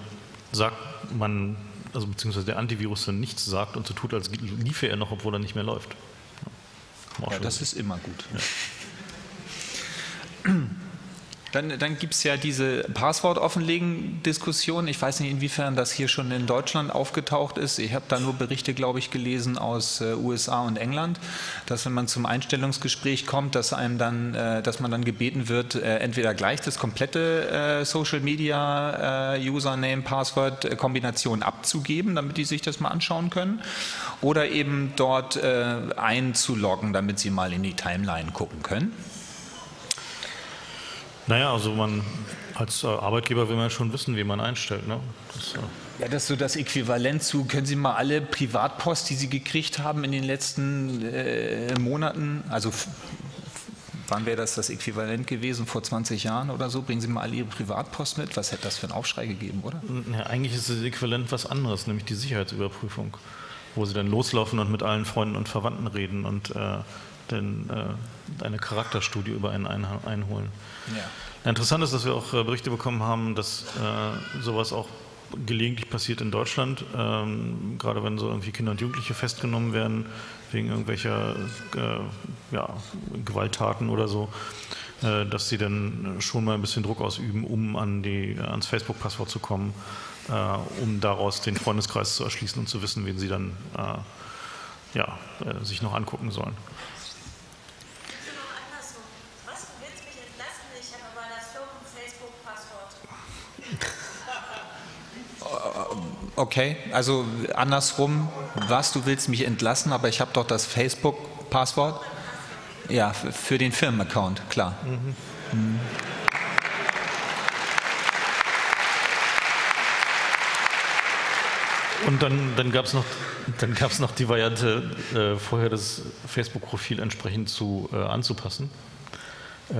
sagt man, also beziehungsweise der Antivirus dann nichts sagt und so tut, als liefe er noch, obwohl er nicht mehr läuft. Ja, das ist immer gut. Ja. Dann, dann gibt es ja diese Passwort-Offenlegen-Diskussion. Ich weiß nicht, inwiefern das hier schon in Deutschland aufgetaucht ist. Ich habe da nur Berichte, glaube ich, gelesen aus äh, USA und England, dass wenn man zum Einstellungsgespräch kommt, dass einem dann, äh, dass man dann gebeten wird, äh, entweder gleich das komplette äh, Social Media äh, Username, Passwort äh, Kombination abzugeben, damit die sich das mal anschauen können, oder eben dort einzuloggen, damit sie mal in die Timeline gucken können. Naja, also man als äh, Arbeitgeber will man schon wissen, wie man einstellt. Ne? Das, äh ja, das ist so das Äquivalent zu, können Sie mal alle Privatpost, die Sie gekriegt haben in den letzten äh, Monaten, also wann wäre das das Äquivalent gewesen, vor 20 Jahren oder so, bringen Sie mal alle Ihre Privatpost mit, was hätte das für einen Aufschrei gegeben, oder? Ja, eigentlich ist das Äquivalent was anderes, nämlich die Sicherheitsüberprüfung, wo Sie dann loslaufen und mit allen Freunden und Verwandten reden und äh, dann äh, eine Charakterstudie über einen einholen. Ja. Interessant ist, dass wir auch äh, Berichte bekommen haben, dass äh, sowas auch gelegentlich passiert in Deutschland, ähm, gerade wenn so irgendwie Kinder und Jugendliche festgenommen werden wegen irgendwelcher äh, ja, Gewalttaten oder so, äh, dass sie dann schon mal ein bisschen Druck ausüben, um an die, ans Facebook-Passwort zu kommen, äh, um daraus den Freundeskreis zu erschließen und zu wissen, wen sie dann äh, ja, äh, sich noch angucken sollen. Okay, also andersrum, was, du willst mich entlassen, aber ich habe doch das Facebook-Passwort? Ja, für den Firmenaccount, klar. Mhm. Mhm. Und dann, dann gab es noch, noch die Variante, äh, vorher das Facebook-Profil entsprechend zu, äh, anzupassen, äh,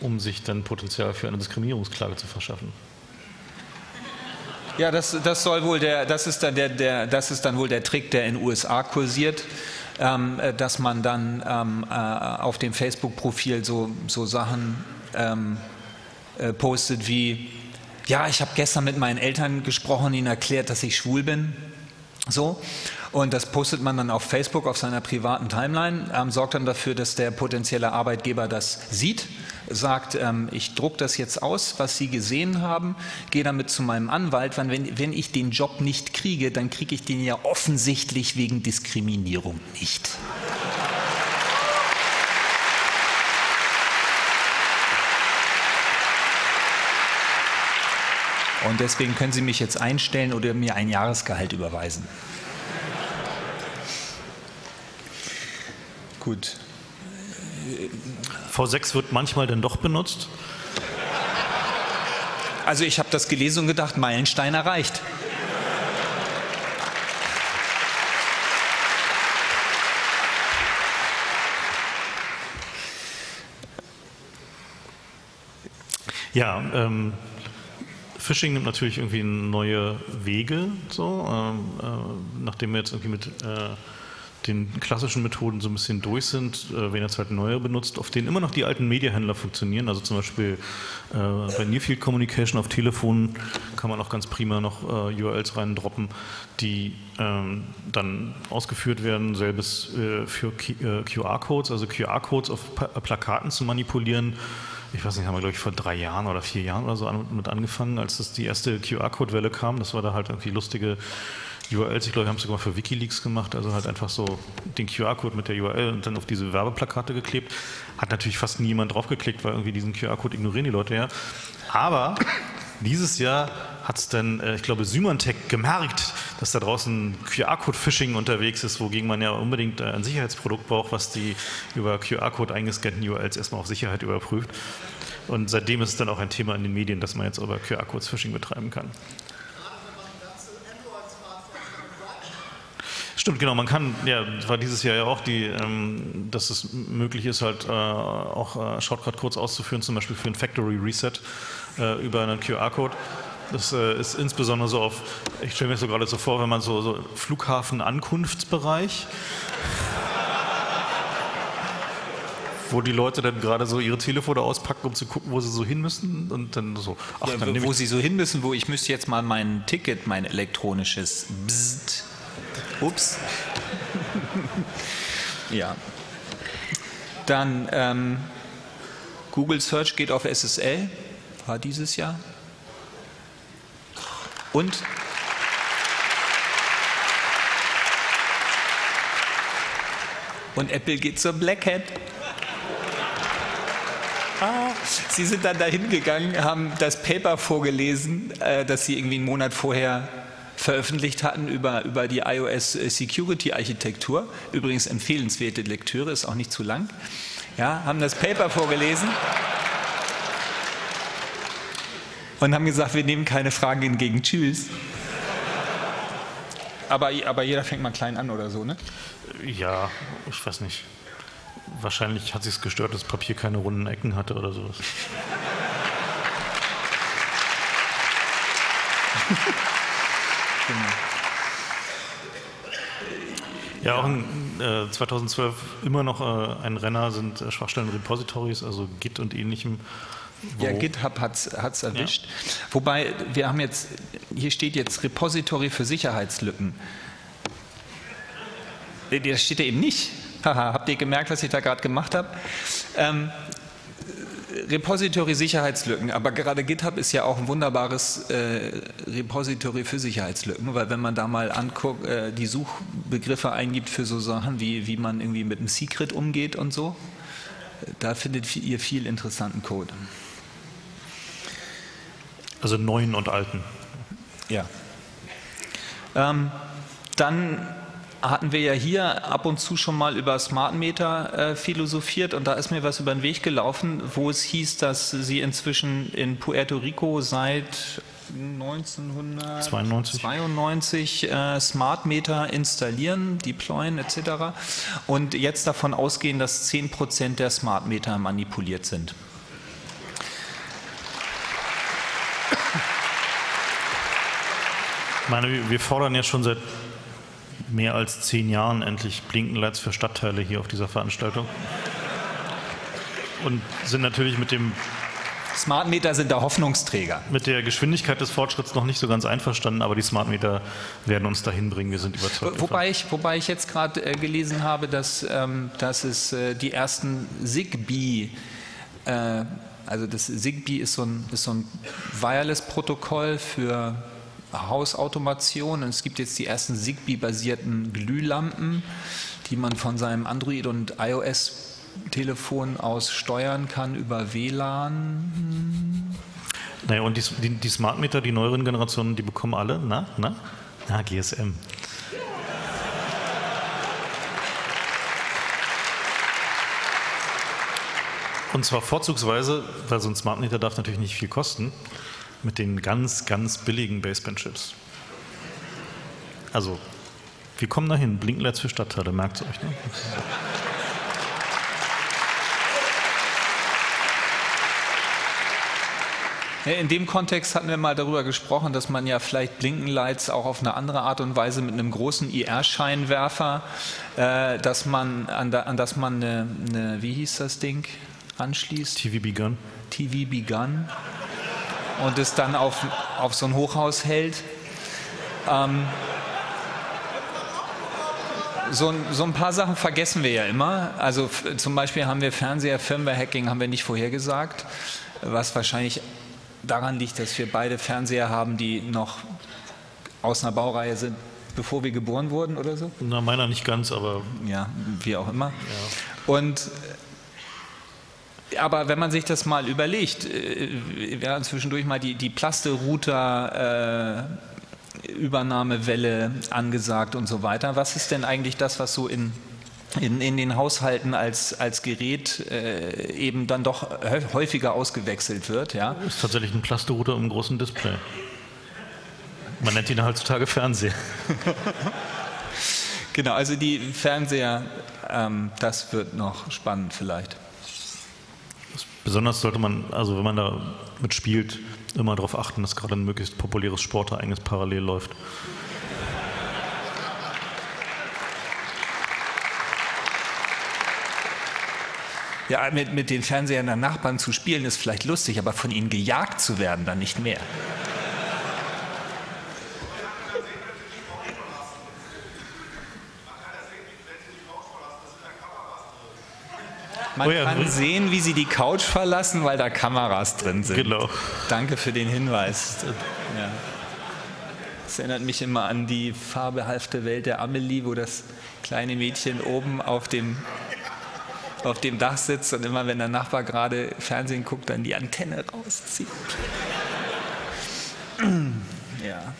um sich dann Potenzial für eine Diskriminierungsklage zu verschaffen. Ja, das, das soll wohl der, das ist dann der, der, das ist dann wohl der Trick, der in den USA kursiert, ähm, äh, dass man dann ähm, äh, auf dem Facebook-Profil so, so Sachen ähm, äh, postet wie, ja, ich habe gestern mit meinen Eltern gesprochen, ihnen erklärt, dass ich schwul bin. So. Und das postet man dann auf Facebook, auf seiner privaten Timeline, ähm, sorgt dann dafür, dass der potenzielle Arbeitgeber das sieht sagt, ähm, ich druck das jetzt aus, was Sie gesehen haben, gehe damit zu meinem Anwalt, weil wenn, wenn ich den Job nicht kriege, dann kriege ich den ja offensichtlich wegen Diskriminierung nicht. Und deswegen können Sie mich jetzt einstellen oder mir ein Jahresgehalt überweisen. Gut. V6 wird manchmal dann doch benutzt? Also ich habe das gelesen und gedacht, Meilenstein erreicht. Ja, ähm, Phishing nimmt natürlich irgendwie neue Wege, so, ähm, äh, nachdem wir jetzt irgendwie mit äh, den klassischen Methoden so ein bisschen durch sind, äh, werden jetzt halt neue benutzt, auf denen immer noch die alten Mediahändler funktionieren. Also zum Beispiel äh, bei Nearfield Communication auf Telefonen kann man auch ganz prima noch äh, URLs reindroppen, die ähm, dann ausgeführt werden, selbes äh, für äh, QR-Codes, also QR-Codes auf pa Plakaten zu manipulieren. Ich weiß nicht, haben wir glaube ich vor drei Jahren oder vier Jahren oder so an, mit angefangen, als das die erste QR-Code-Welle kam. Das war da halt irgendwie lustige URLs, ich glaube, wir haben es sogar für Wikileaks gemacht, also halt einfach so den QR-Code mit der URL und dann auf diese Werbeplakate geklebt. Hat natürlich fast niemand draufgeklickt, weil irgendwie diesen QR-Code ignorieren die Leute ja. Aber dieses Jahr hat es dann, äh, ich glaube, Symantec gemerkt, dass da draußen QR-Code-Phishing unterwegs ist, wogegen man ja unbedingt ein Sicherheitsprodukt braucht, was die über QR-Code eingescannten URLs erstmal auf Sicherheit überprüft. Und seitdem ist es dann auch ein Thema in den Medien, dass man jetzt über QR-Codes Phishing betreiben kann. Stimmt, genau. Man kann, ja, war dieses Jahr ja auch die, ähm, dass es möglich ist, halt äh, auch äh, Shortcut-Codes auszuführen, zum Beispiel für ein Factory Reset äh, über einen QR-Code. Das äh, ist insbesondere so auf, ich stelle mir das so gerade so vor, wenn man so, so Flughafen-Ankunftsbereich, wo die Leute dann gerade so ihre Telefone auspacken, um zu gucken, wo sie so hin müssen und dann so, ach, ja, dann wo sie so hin müssen, wo ich müsste jetzt mal mein Ticket, mein elektronisches Bzzzt Ups. ja. Dann ähm, Google Search geht auf SSL, war dieses Jahr. Und und Apple geht zur Black Hat. Ah, sie sind dann dahin gegangen, haben das Paper vorgelesen, äh, das sie irgendwie einen Monat vorher veröffentlicht hatten über, über die iOS Security Architektur. Übrigens empfehlenswerte Lektüre, ist auch nicht zu lang. Ja, haben das Paper vorgelesen und haben gesagt, wir nehmen keine Fragen entgegen. Tschüss. Aber, aber jeder fängt mal klein an oder so, ne? Ja, ich weiß nicht. Wahrscheinlich hat sich es gestört, dass Papier keine runden Ecken hatte oder sowas. Genau. Ja, auch in äh, 2012 immer noch äh, ein Renner sind äh, Schwachstellen-Repositories, also Git und ähnlichem. Ja, GitHub hat es erwischt. Ja. Wobei, wir haben jetzt, hier steht jetzt Repository für Sicherheitslücken. Das steht ja eben nicht. Haha, habt ihr gemerkt, was ich da gerade gemacht habe? Ähm, Repository-Sicherheitslücken, aber gerade GitHub ist ja auch ein wunderbares äh, Repository für Sicherheitslücken, weil wenn man da mal anguckt, äh, die Suchbegriffe eingibt für so Sachen wie, wie man irgendwie mit einem Secret umgeht und so, da findet ihr viel interessanten Code. Also neuen und alten. Ja. Ähm, dann hatten wir ja hier ab und zu schon mal über Smart Meter äh, philosophiert und da ist mir was über den Weg gelaufen, wo es hieß, dass Sie inzwischen in Puerto Rico seit 1992 äh, Smart Meter installieren, deployen etc. und jetzt davon ausgehen, dass 10 Prozent der Smart Meter manipuliert sind. Ich meine, wir fordern ja schon seit mehr als zehn Jahren endlich Blinkenlights für Stadtteile hier auf dieser Veranstaltung. Und sind natürlich mit dem Smart Meter sind der Hoffnungsträger. Mit der Geschwindigkeit des Fortschritts noch nicht so ganz einverstanden, aber die Smart Meter werden uns dahin bringen. Wir sind überzeugt. Wobei ich, wobei ich jetzt gerade äh, gelesen habe, dass, ähm, dass es äh, die ersten Zigbee, äh, also das Zigbee ist so ein, ist so ein Wireless-Protokoll für Hausautomation. Und es gibt jetzt die ersten Zigbee-basierten Glühlampen, die man von seinem Android- und iOS-Telefon aus steuern kann über WLAN. Naja, und die, die, die Smart Meter, die neueren Generationen, die bekommen alle, na, na, na, GSM. Und zwar vorzugsweise, weil so ein Smart Meter darf natürlich nicht viel kosten mit den ganz, ganz billigen Baseband-Chips. Also, wir kommen dahin. Blinklights für Stadtteile, merkt es euch. Ne? In dem Kontext hatten wir mal darüber gesprochen, dass man ja vielleicht Blinkenlights auch auf eine andere Art und Weise mit einem großen IR-Scheinwerfer, äh, dass man an, da, an das man eine, eine, wie hieß das Ding, anschließt? TV Begun. TV Begun. Und es dann auf, auf so ein Hochhaus hält. Ähm, so, so, ein paar Sachen vergessen wir ja immer. Also zum Beispiel haben wir Fernseher, Firmware-Hacking haben wir nicht vorhergesagt, was wahrscheinlich daran liegt, dass wir beide Fernseher haben, die noch aus einer Baureihe sind, bevor wir geboren wurden oder so. Na, meiner nicht ganz, aber. Ja, wie auch immer. Ja. Und aber wenn man sich das mal überlegt, äh, wir haben zwischendurch mal die, die Plaste-Router äh, Übernahmewelle angesagt und so weiter. Was ist denn eigentlich das, was so in, in, in den Haushalten als, als Gerät äh, eben dann doch häufiger ausgewechselt wird? Ja? Das ist tatsächlich ein Plasterrouter im großen Display. Man nennt ihn heutzutage Fernseher. genau, also die Fernseher, ähm, das wird noch spannend vielleicht. Besonders sollte man, also wenn man da mitspielt, immer darauf achten, dass gerade ein möglichst populäres Sportereignis parallel läuft. Ja, mit, mit den Fernsehern der Nachbarn zu spielen ist vielleicht lustig, aber von ihnen gejagt zu werden, dann nicht mehr. Man oh ja, kann sehen, wie sie die Couch verlassen, weil da Kameras drin sind. Genau. Danke für den Hinweis. Ja. Das erinnert mich immer an die fabelhafte Welt der Amelie, wo das kleine Mädchen oben auf dem, auf dem Dach sitzt und immer, wenn der Nachbar gerade Fernsehen guckt, dann die Antenne rauszieht. Ja.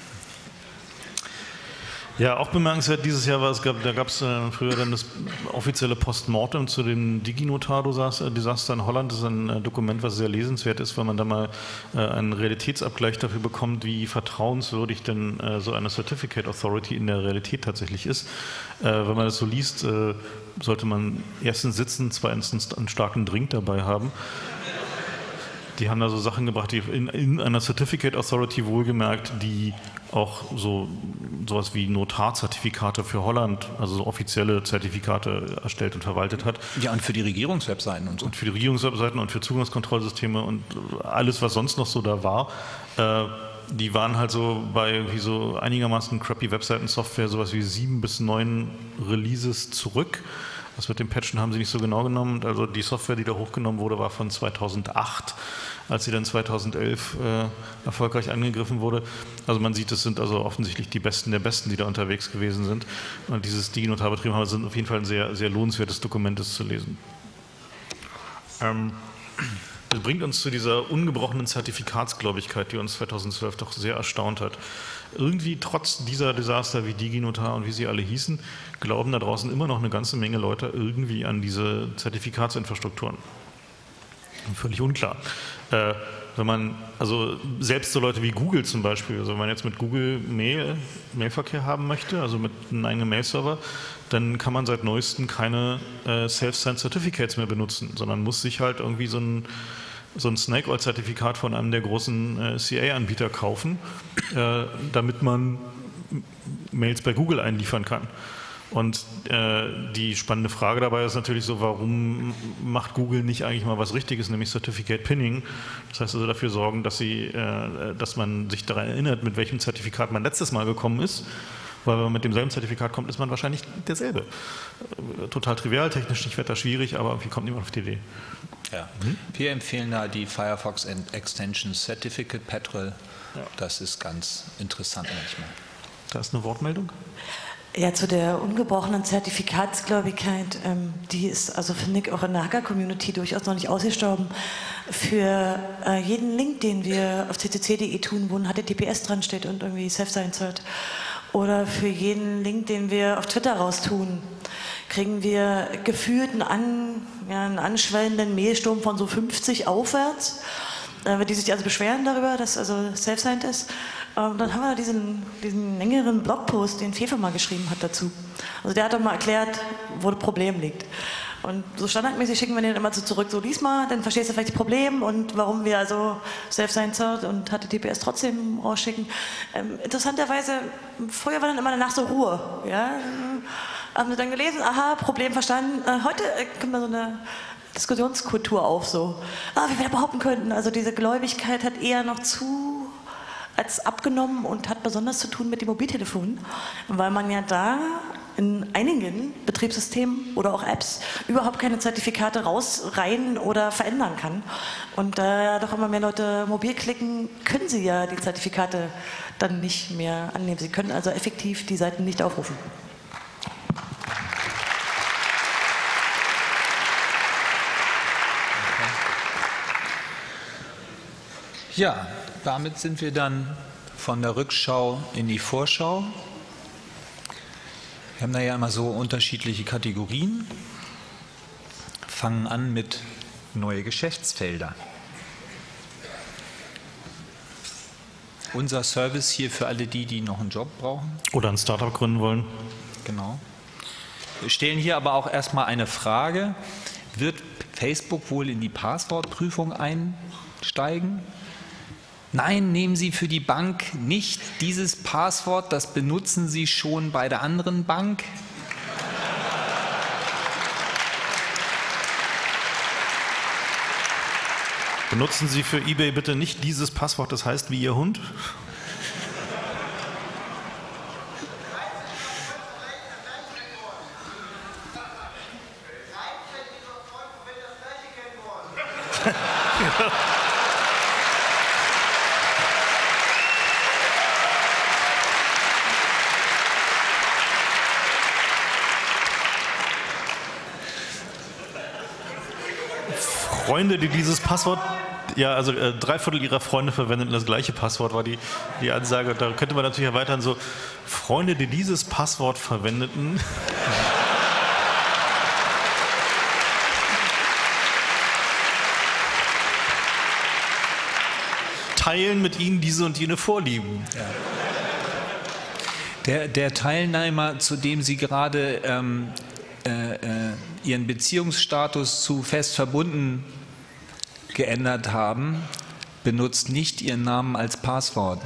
Ja, auch bemerkenswert dieses Jahr war es, gab, da gab es äh, früher dann das offizielle Postmortem zu dem Diginotar-Desaster in Holland. Das ist ein äh, Dokument, was sehr lesenswert ist, weil man da mal äh, einen Realitätsabgleich dafür bekommt, wie vertrauenswürdig denn äh, so eine Certificate Authority in der Realität tatsächlich ist. Äh, wenn man das so liest, äh, sollte man erstens sitzen, zweitens einen starken Drink dabei haben. Die haben da so Sachen gebracht, die in, in einer Certificate Authority wohlgemerkt, die auch so sowas wie Notarzertifikate für Holland, also so offizielle Zertifikate erstellt und verwaltet hat. Ja, und für die Regierungswebseiten und so. Und für die Regierungswebseiten und für Zugangskontrollsysteme und alles, was sonst noch so da war. Äh, die waren halt so bei wie so einigermaßen crappy Webseiten-Software sowas wie sieben bis neun Releases zurück. Das mit dem Patchen haben sie nicht so genau genommen. Also die Software, die da hochgenommen wurde, war von 2008 als sie dann 2011 äh, erfolgreich angegriffen wurde. Also man sieht, es sind also offensichtlich die Besten der Besten, die da unterwegs gewesen sind. Und dieses DigiNotar-Betrieb haben sind auf jeden Fall ein sehr, sehr lohnenswertes Dokument, das zu lesen. Ähm, das bringt uns zu dieser ungebrochenen Zertifikatsgläubigkeit, die uns 2012 doch sehr erstaunt hat. Irgendwie trotz dieser Desaster wie DigiNotar und wie sie alle hießen, glauben da draußen immer noch eine ganze Menge Leute irgendwie an diese Zertifikatsinfrastrukturen. Völlig unklar. Äh, wenn man, also selbst so Leute wie Google zum Beispiel, also wenn man jetzt mit Google Mail, Mailverkehr haben möchte, also mit einem eigenen Mail-Server, dann kann man seit neuestem keine äh, Self-Signed Certificates mehr benutzen, sondern muss sich halt irgendwie so ein, so ein Snake-Oil-Zertifikat von einem der großen äh, CA-Anbieter kaufen, äh, damit man Mails bei Google einliefern kann. Und äh, die spannende Frage dabei ist natürlich so, warum macht Google nicht eigentlich mal was Richtiges, nämlich Certificate Pinning? Das heißt also dafür sorgen, dass, sie, äh, dass man sich daran erinnert, mit welchem Zertifikat man letztes Mal gekommen ist. Weil wenn man mit demselben Zertifikat kommt, ist man wahrscheinlich derselbe. Äh, total trivial, technisch nicht weiter schwierig, aber irgendwie kommt niemand auf die Idee. Ja. Mhm. Wir empfehlen da die Firefox Extension Certificate Petrol. Ja. Das ist ganz interessant manchmal. Da ist eine Wortmeldung. Ja, zu der ungebrochenen Zertifikatsgläubigkeit, ähm, die ist, also finde ich, auch in der Hacker-Community durchaus noch nicht ausgestorben. Für äh, jeden Link, den wir auf ccc.de tun, wo ein HTTPS dran steht und irgendwie Self-Sign-Cert, oder für jeden Link, den wir auf Twitter raus tun, kriegen wir gefühlt einen, an, ja, einen anschwellenden Mailsturm von so 50 aufwärts, äh, die sich also beschweren darüber, dass also Self-Signed ist. Ähm, dann haben wir diesen, diesen längeren Blogpost, den Fefe mal geschrieben hat dazu. Also der hat dann mal erklärt, wo das Problem liegt. Und so standardmäßig schicken wir den immer so zurück, so lies mal, dann verstehst du vielleicht das Problem und warum wir also Self-Signed und HTTPS trotzdem rausschicken. Ähm, interessanterweise, früher war dann immer danach so Ruhe. Ja? Haben wir dann gelesen, aha, Problem verstanden. Äh, heute äh, kommt da so eine Diskussionskultur auf, so, ah, wie wir da behaupten könnten. Also diese Gläubigkeit hat eher noch zu als abgenommen und hat besonders zu tun mit dem Mobiltelefon, weil man ja da in einigen Betriebssystemen oder auch Apps überhaupt keine Zertifikate rausreihen oder verändern kann. Und da ja doch immer mehr Leute mobil klicken, können sie ja die Zertifikate dann nicht mehr annehmen. Sie können also effektiv die Seiten nicht aufrufen. Ja, damit sind wir dann von der Rückschau in die Vorschau. Wir haben da ja immer so unterschiedliche Kategorien. Fangen an mit neue Geschäftsfelder. Unser Service hier für alle die, die noch einen Job brauchen. Oder ein Startup gründen wollen. Genau. Wir stellen hier aber auch erstmal eine Frage. Wird Facebook wohl in die Passwortprüfung einsteigen? Nein, nehmen Sie für die Bank nicht dieses Passwort, das benutzen Sie schon bei der anderen Bank. Benutzen Sie für eBay bitte nicht dieses Passwort, das heißt wie Ihr Hund? Freunde, die dieses Passwort, ja, also äh, drei Viertel ihrer Freunde verwenden das gleiche Passwort, war die, die Ansage. Da könnte man natürlich erweitern, so Freunde, die dieses Passwort verwendeten. teilen mit ihnen diese und jene Vorlieben. Ja. Der, der, Teilnehmer, zu dem Sie gerade ähm, äh, äh, ihren Beziehungsstatus zu fest verbunden geändert haben, benutzt nicht ihren Namen als Passwort.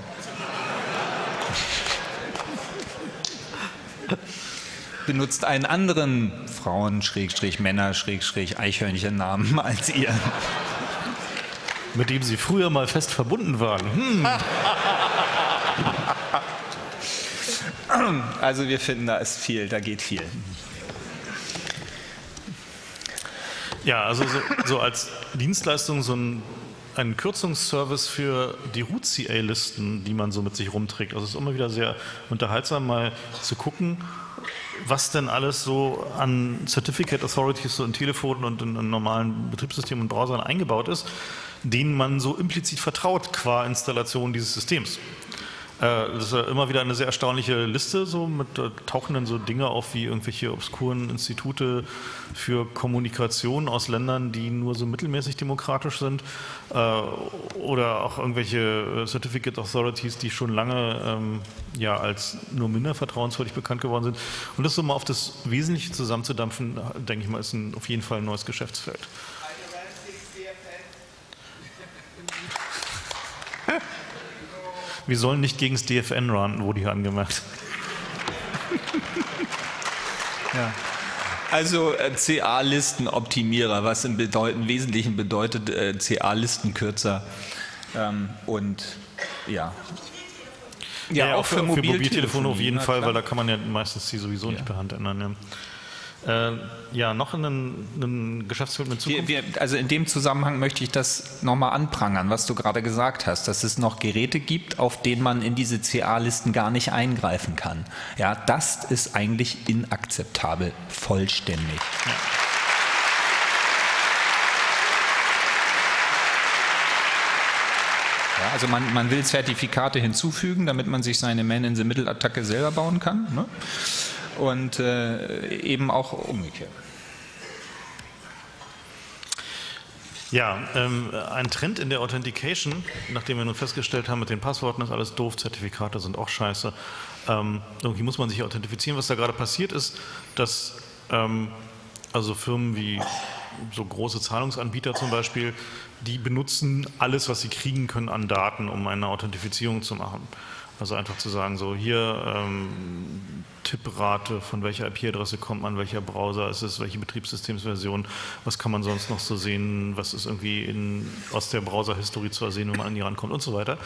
benutzt einen anderen Frauen, Schrägstrich, Männer, Schrägstrich, Eichhörnchen-Namen als ihr. Mit dem sie früher mal fest verbunden waren. Hm. Also wir finden, da ist viel, da geht viel. Ja, also so, so als Dienstleistung so ein, ein Kürzungsservice für die Root-CA-Listen, die man so mit sich rumträgt. Also es ist immer wieder sehr unterhaltsam, mal zu gucken, was denn alles so an Certificate Authorities so in Telefonen und in, in normalen Betriebssystemen und Browsern eingebaut ist, denen man so implizit vertraut qua Installation dieses Systems. Äh, das ist immer wieder eine sehr erstaunliche Liste, so mit äh, tauchen dann so Dinge auf wie irgendwelche obskuren Institute für Kommunikation aus Ländern, die nur so mittelmäßig demokratisch sind, äh, oder auch irgendwelche Certificate Authorities, die schon lange ähm, ja als nur minder vertrauenswürdig bekannt geworden sind. Und das so mal auf das Wesentliche zusammenzudampfen, denke ich mal, ist ein, auf jeden Fall ein neues Geschäftsfeld. Wir sollen nicht gegen das DFN ranten, wurde hier angemerkt. ja. Also äh, CA-Listenoptimierer, was im, Bedeuten, Wesentlichen bedeutet äh, CA-Listenkürzer. Ähm, und ja. Ja, ja auch für, für Mobiltelefone auf jeden Fall, weil da kann man ja meistens sie sowieso ja. nicht per Hand ändern. Ja. Äh, ja, noch einen, einen Geschäftsfeld mit Zukunft? Wir, wir, also in dem Zusammenhang möchte ich das nochmal anprangern, was du gerade gesagt hast, dass es noch Geräte gibt, auf denen man in diese CA-Listen gar nicht eingreifen kann. Ja, das ist eigentlich inakzeptabel, vollständig. Ja. Ja, also man, man, will Zertifikate hinzufügen, damit man sich seine Man-in-the-Middle-Attacke selber bauen kann. Ne? Und äh, eben auch umgekehrt. Ja, ähm, ein Trend in der Authentication, nachdem wir nun festgestellt haben, mit den Passworten ist alles doof, Zertifikate sind auch scheiße. Ähm, irgendwie muss man sich authentifizieren. Was da gerade passiert ist, dass ähm, Also Firmen wie so große Zahlungsanbieter zum Beispiel, die benutzen alles, was sie kriegen können an Daten, um eine Authentifizierung zu machen. Also einfach zu sagen, so hier ähm, Tipprate, von welcher IP-Adresse kommt man, welcher Browser ist es, welche Betriebssystemsversion, was kann man sonst noch so sehen, was ist irgendwie in, aus der Browser-Historie zu ersehen, wenn man an die rankommt und so weiter.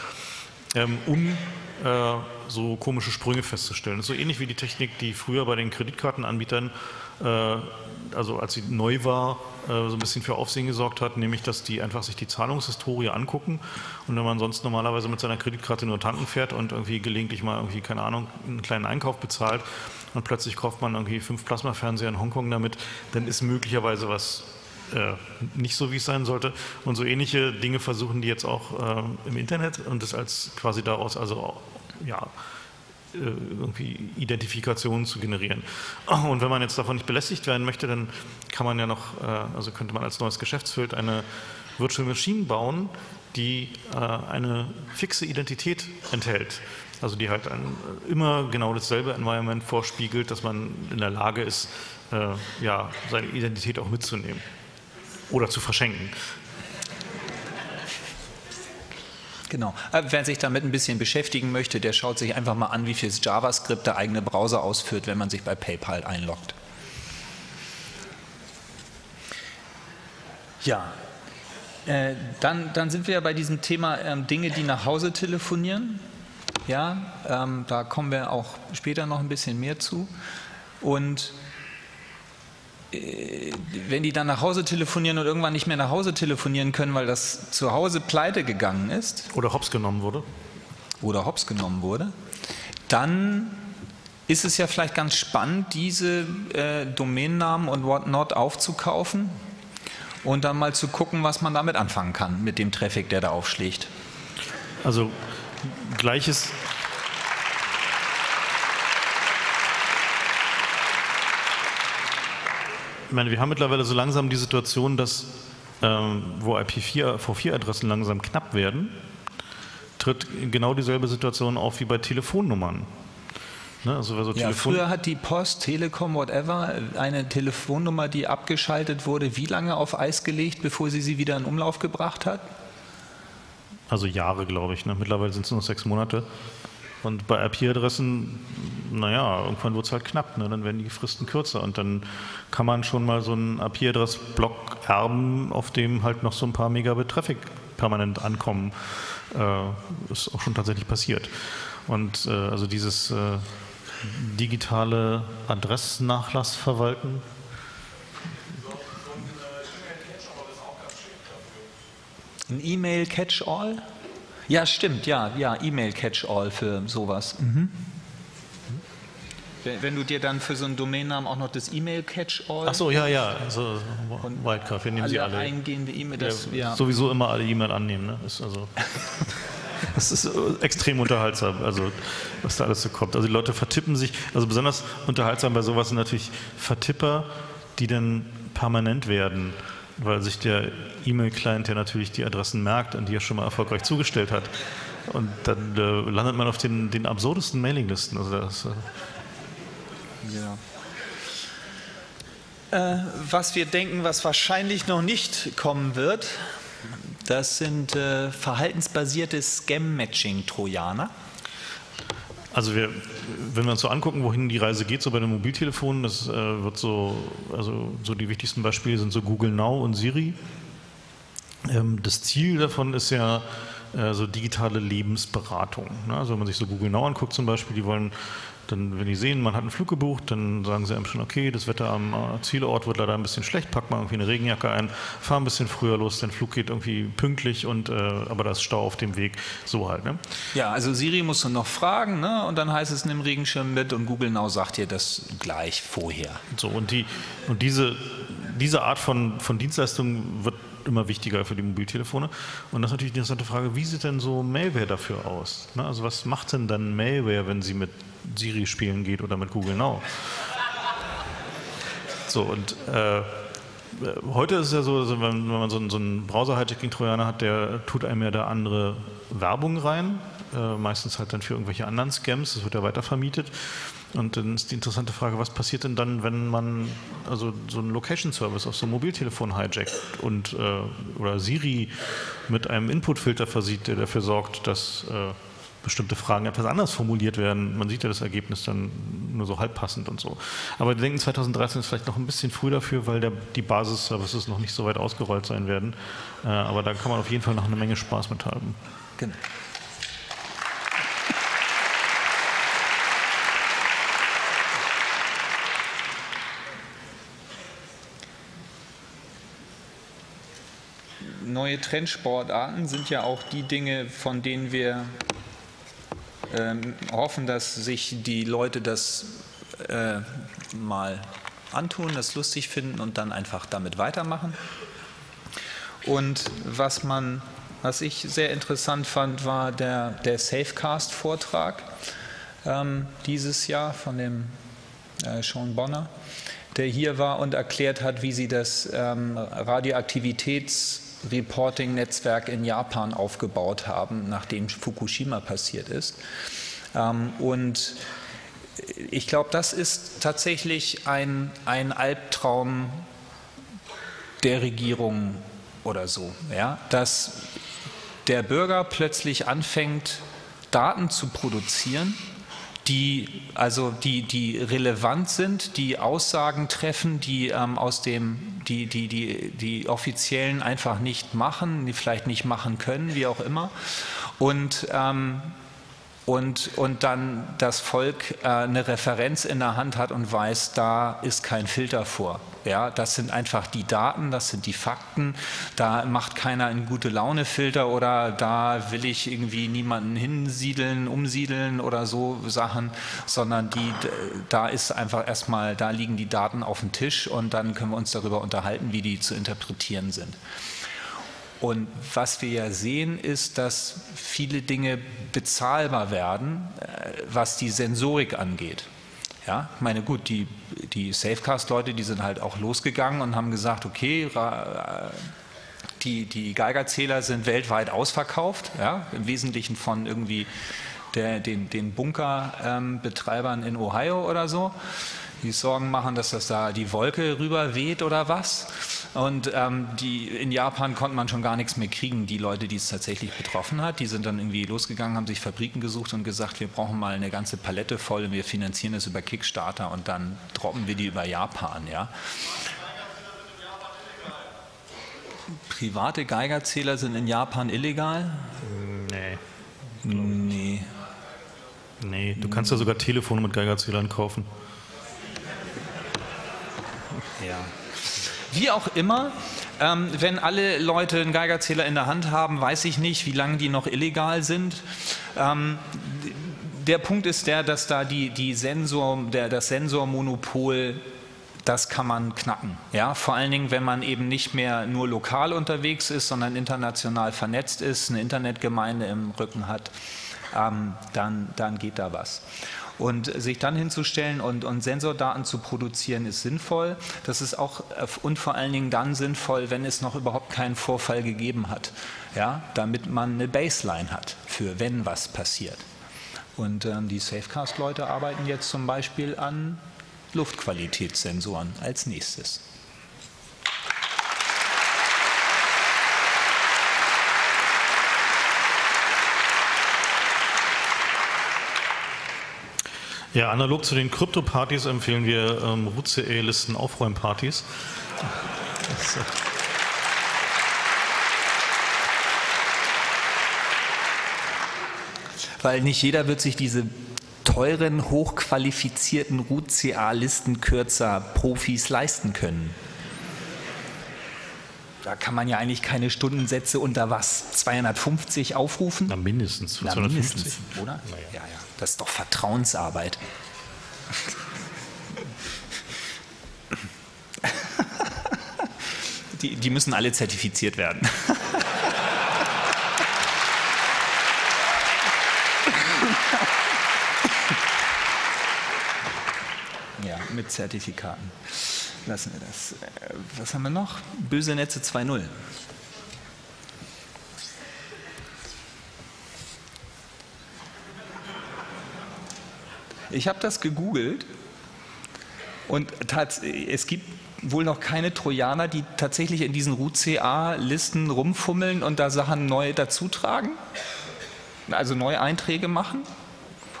Ähm, um äh, so komische Sprünge festzustellen. Das ist so ähnlich wie die Technik, die früher bei den Kreditkartenanbietern also als sie neu war, äh, so ein bisschen für Aufsehen gesorgt hat, nämlich dass die einfach sich die Zahlungshistorie angucken und wenn man sonst normalerweise mit seiner Kreditkarte nur tanken fährt und irgendwie gelegentlich mal irgendwie, keine Ahnung, einen kleinen Einkauf bezahlt und plötzlich kauft man irgendwie fünf Plasmafernseher in Hongkong damit, dann ist möglicherweise was äh, nicht so, wie es sein sollte. Und so ähnliche Dinge versuchen die jetzt auch äh, im Internet und das als quasi daraus, also ja, äh, irgendwie Identifikationen zu generieren. Und wenn man jetzt davon nicht belästigt werden möchte, dann kann man ja noch, äh, also könnte man als neues Geschäftsfeld eine Virtual Machine bauen, die äh, eine fixe Identität enthält. Also die halt immer genau dasselbe Environment vorspiegelt, dass man in der Lage ist, ja, seine Identität auch mitzunehmen oder zu verschenken. Genau. Äh, wer sich damit ein bisschen beschäftigen möchte, der schaut sich einfach mal an, wie viel JavaScript der eigene Browser ausführt, wenn man sich bei PayPal einloggt. Ja, äh, dann, dann sind wir ja bei diesem Thema ähm, Dinge, die nach Hause telefonieren. Ja, ähm, da kommen wir auch später noch ein bisschen mehr zu. Und wenn die dann nach Hause telefonieren und irgendwann nicht mehr nach Hause telefonieren können, weil das zu Hause pleite gegangen ist. Oder hops genommen wurde. Oder hops genommen wurde. Dann ist es ja vielleicht ganz spannend, diese äh, Domainnamen und whatnot aufzukaufen und dann mal zu gucken, was man damit anfangen kann, mit dem Traffic, der da aufschlägt. Also gleiches Ich meine, wir haben mittlerweile so langsam die Situation, dass ähm, wo IP4, V4-Adressen langsam knapp werden, tritt genau dieselbe Situation auf wie bei Telefonnummern. Ne, also ja, Telefon früher hat die Post, Telekom, whatever, eine Telefonnummer, die abgeschaltet wurde, wie lange auf Eis gelegt, bevor sie sie wieder in Umlauf gebracht hat? Also Jahre, glaube ich. Ne? Mittlerweile sind es nur sechs Monate. Und bei IP-Adressen, naja, irgendwann wird es halt knapp, ne? dann werden die Fristen kürzer und dann kann man schon mal so einen IP-Adress-Block erben, auf dem halt noch so ein paar Megabit Traffic permanent ankommen. Äh, ist auch schon tatsächlich passiert. Und äh, also dieses äh, digitale Adressnachlass verwalten, Ein E-Mail-Catch-all? Ja, stimmt, ja, ja, E-Mail-Catch-all für sowas. Mhm. Wenn du dir dann für so einen Domainnamen auch noch das E-Mail-Catch-all. Ach so, ja, ja, so, Wildcard, wir nehmen alle sie alle. eingehende E-Mail, ja, ja. Sowieso immer alle E-Mail annehmen, ne? Ist also. Das ist extrem unterhaltsam, also was da alles so kommt. Also die Leute vertippen sich, also besonders unterhaltsam bei sowas sind natürlich Vertipper, die dann permanent werden weil sich der E-Mail-Client ja natürlich die Adressen merkt, an die er schon mal erfolgreich zugestellt hat. Und dann äh, landet man auf den, den absurdesten Mailinglisten. Also das, äh ja. Äh, was wir denken, was wahrscheinlich noch nicht kommen wird, das sind äh, verhaltensbasierte Scam-Matching-Trojaner. Also wir, wenn wir uns so angucken, wohin die Reise geht, so bei den Mobiltelefonen, das äh, wird so, also so die wichtigsten Beispiele sind so Google Now und Siri. Ähm, das Ziel davon ist ja äh, so digitale Lebensberatung. Ne? Also wenn man sich so Google Now anguckt zum Beispiel, die wollen dann, wenn die sehen, man hat einen Flug gebucht, dann sagen sie einem schon, okay, das Wetter am äh, Zielort wird leider ein bisschen schlecht, pack mal irgendwie eine Regenjacke ein, fahr ein bisschen früher los, dein Flug geht irgendwie pünktlich und äh, aber da ist Stau auf dem Weg, so halt. Ne? Ja, also Siri musst du noch fragen, ne? Und dann heißt es nimm Regenschirm mit und Google Now sagt dir das gleich vorher. So, und die und diese, diese Art von, von Dienstleistung wird immer wichtiger für die Mobiltelefone. Und das ist natürlich die interessante Frage, wie sieht denn so Malware dafür aus? Ne? Also was macht denn dann Malware, wenn sie mit Siri spielen geht oder mit Google Now. So, und äh, heute ist es ja so, also wenn, wenn, man so einen, so einen Browser-Hijacking-Trojaner hat, der tut einem ja da andere Werbung rein, äh, meistens halt dann für irgendwelche anderen Scams, das wird ja weiter vermietet. Und dann ist die interessante Frage, was passiert denn dann, wenn man also so einen Location-Service auf so einem Mobiltelefon hijackt und äh, oder Siri mit einem Inputfilter versieht, der dafür sorgt, dass äh, bestimmte Fragen etwas anders formuliert werden. Man sieht ja das Ergebnis dann nur so halb passend und so. Aber wir denken, 2013 ist vielleicht noch ein bisschen früh dafür, weil der, die Basis-Services noch nicht so weit ausgerollt sein werden. Äh, aber da kann man auf jeden Fall noch eine Menge Spaß mit haben. Genau. neue Trendsportarten sind ja auch die Dinge, von denen wir ähm, hoffen, dass sich die Leute das äh, mal antun, das lustig finden und dann einfach damit weitermachen. Und was man, was ich sehr interessant fand, war der, der Safecast-Vortrag ähm, dieses Jahr von dem äh, Sean Bonner, der hier war und erklärt hat, wie sie das ähm, Radioaktivitäts Reporting-Netzwerk in Japan aufgebaut haben, nachdem Fukushima passiert ist. Ähm, und ich glaube, das ist tatsächlich ein, ein Albtraum der Regierung oder so, ja, dass der Bürger plötzlich anfängt, Daten zu produzieren, die, also die, die relevant sind, die Aussagen treffen, die ähm, aus dem, die, die, die, die offiziellen einfach nicht machen, die vielleicht nicht machen können, wie auch immer. Und ähm, und, und dann das Volk äh, eine Referenz in der Hand hat und weiß, da ist kein Filter vor. Ja, das sind einfach die Daten, das sind die Fakten. Da macht keiner einen gute Laune Filter oder da will ich irgendwie niemanden hinsiedeln, umsiedeln oder so Sachen, sondern die, da ist einfach erstmal, da liegen die Daten auf dem Tisch und dann können wir uns darüber unterhalten, wie die zu interpretieren sind. Und was wir ja sehen, ist, dass viele Dinge bezahlbar werden, äh, was die Sensorik angeht. Ja, ich meine, gut, die, die Safecast-Leute, die sind halt auch losgegangen und haben gesagt, okay, äh, die, die Geigerzähler sind weltweit ausverkauft, ja, im Wesentlichen von irgendwie der, den, den Bunkerbetreibern ähm, in Ohio oder so die Sorgen machen, dass das da die Wolke rüber weht oder was. Und ähm, die, in Japan konnte man schon gar nichts mehr kriegen, die Leute, die es tatsächlich betroffen hat. Die sind dann irgendwie losgegangen, haben sich Fabriken gesucht und gesagt, wir brauchen mal eine ganze Palette voll und wir finanzieren das über Kickstarter und dann droppen wir die über Japan. Ja. Private Geigerzähler sind in Japan illegal? Nee. Nee. Nee, du kannst ja sogar Telefone mit Geigerzählern kaufen. Ja. Wie auch immer, ähm, wenn alle Leute einen Geigerzähler in der Hand haben, weiß ich nicht, wie lange die noch illegal sind. Ähm, der Punkt ist der, dass da die, die Sensor, der, das Sensormonopol das kann man knacken. Ja? Vor allen Dingen, wenn man eben nicht mehr nur lokal unterwegs ist, sondern international vernetzt ist, eine Internetgemeinde im Rücken hat, ähm, dann, dann geht da was. Und sich dann hinzustellen und, und Sensordaten zu produzieren, ist sinnvoll. Das ist auch äh, und vor allen Dingen dann sinnvoll, wenn es noch überhaupt keinen Vorfall gegeben hat. Ja, damit man eine Baseline hat für wenn was passiert. Und ähm, die Safecast-Leute arbeiten jetzt zum Beispiel an Luftqualitätssensoren als nächstes. Ja, analog zu den Krypto-Partys empfehlen wir ähm, RUCE-Listen Aufräumpartys. Weil nicht jeder wird sich diese teuren, hochqualifizierten RUCA-Listenkürzer Profis leisten können. Da kann man ja eigentlich keine Stundensätze unter was? 250 aufrufen? Na, mindestens. Na, mindestens, oder? Naja. Ja, ja. Das ist doch Vertrauensarbeit. Die, die müssen alle zertifiziert werden. ja, mit Zertifikaten. lassen wir das. Äh, was haben wir noch? Böse Netze 2.0. Ich habe das gegoogelt und es gibt wohl noch keine Trojaner, die tatsächlich in diesen Root-CA-Listen rumfummeln und da Sachen neu dazutragen, also neue Einträge machen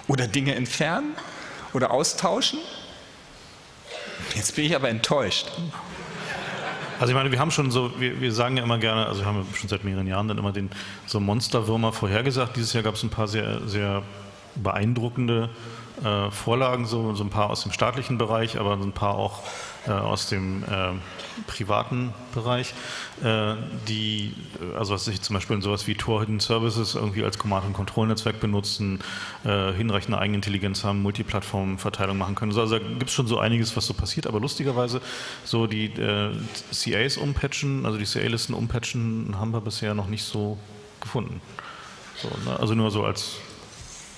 oder Dinge entfernen oder austauschen. Jetzt bin ich aber enttäuscht. Also ich meine, wir haben schon so, wir, wir sagen ja immer gerne, also wir haben schon seit mehreren Jahren dann immer den so Monsterwürmer vorhergesagt. Dieses Jahr gab es ein paar sehr, sehr beeindruckende äh, Vorlagen, so, so ein paar aus dem staatlichen Bereich, aber ein paar auch äh, aus dem äh, privaten Bereich, äh, die, also was sich zum Beispiel in sowas wie Tor Hidden Services irgendwie als Command- und Kontrollnetzwerk benutzen, äh, hinreichende Eigenintelligenz haben, Multiplattformverteilung machen können. Also, da gibt es schon so einiges, was so passiert, aber lustigerweise so die äh, CAs umpatchen, also die CA-Listen umpatchen, haben wir bisher noch nicht so gefunden. So, ne? Also nur so als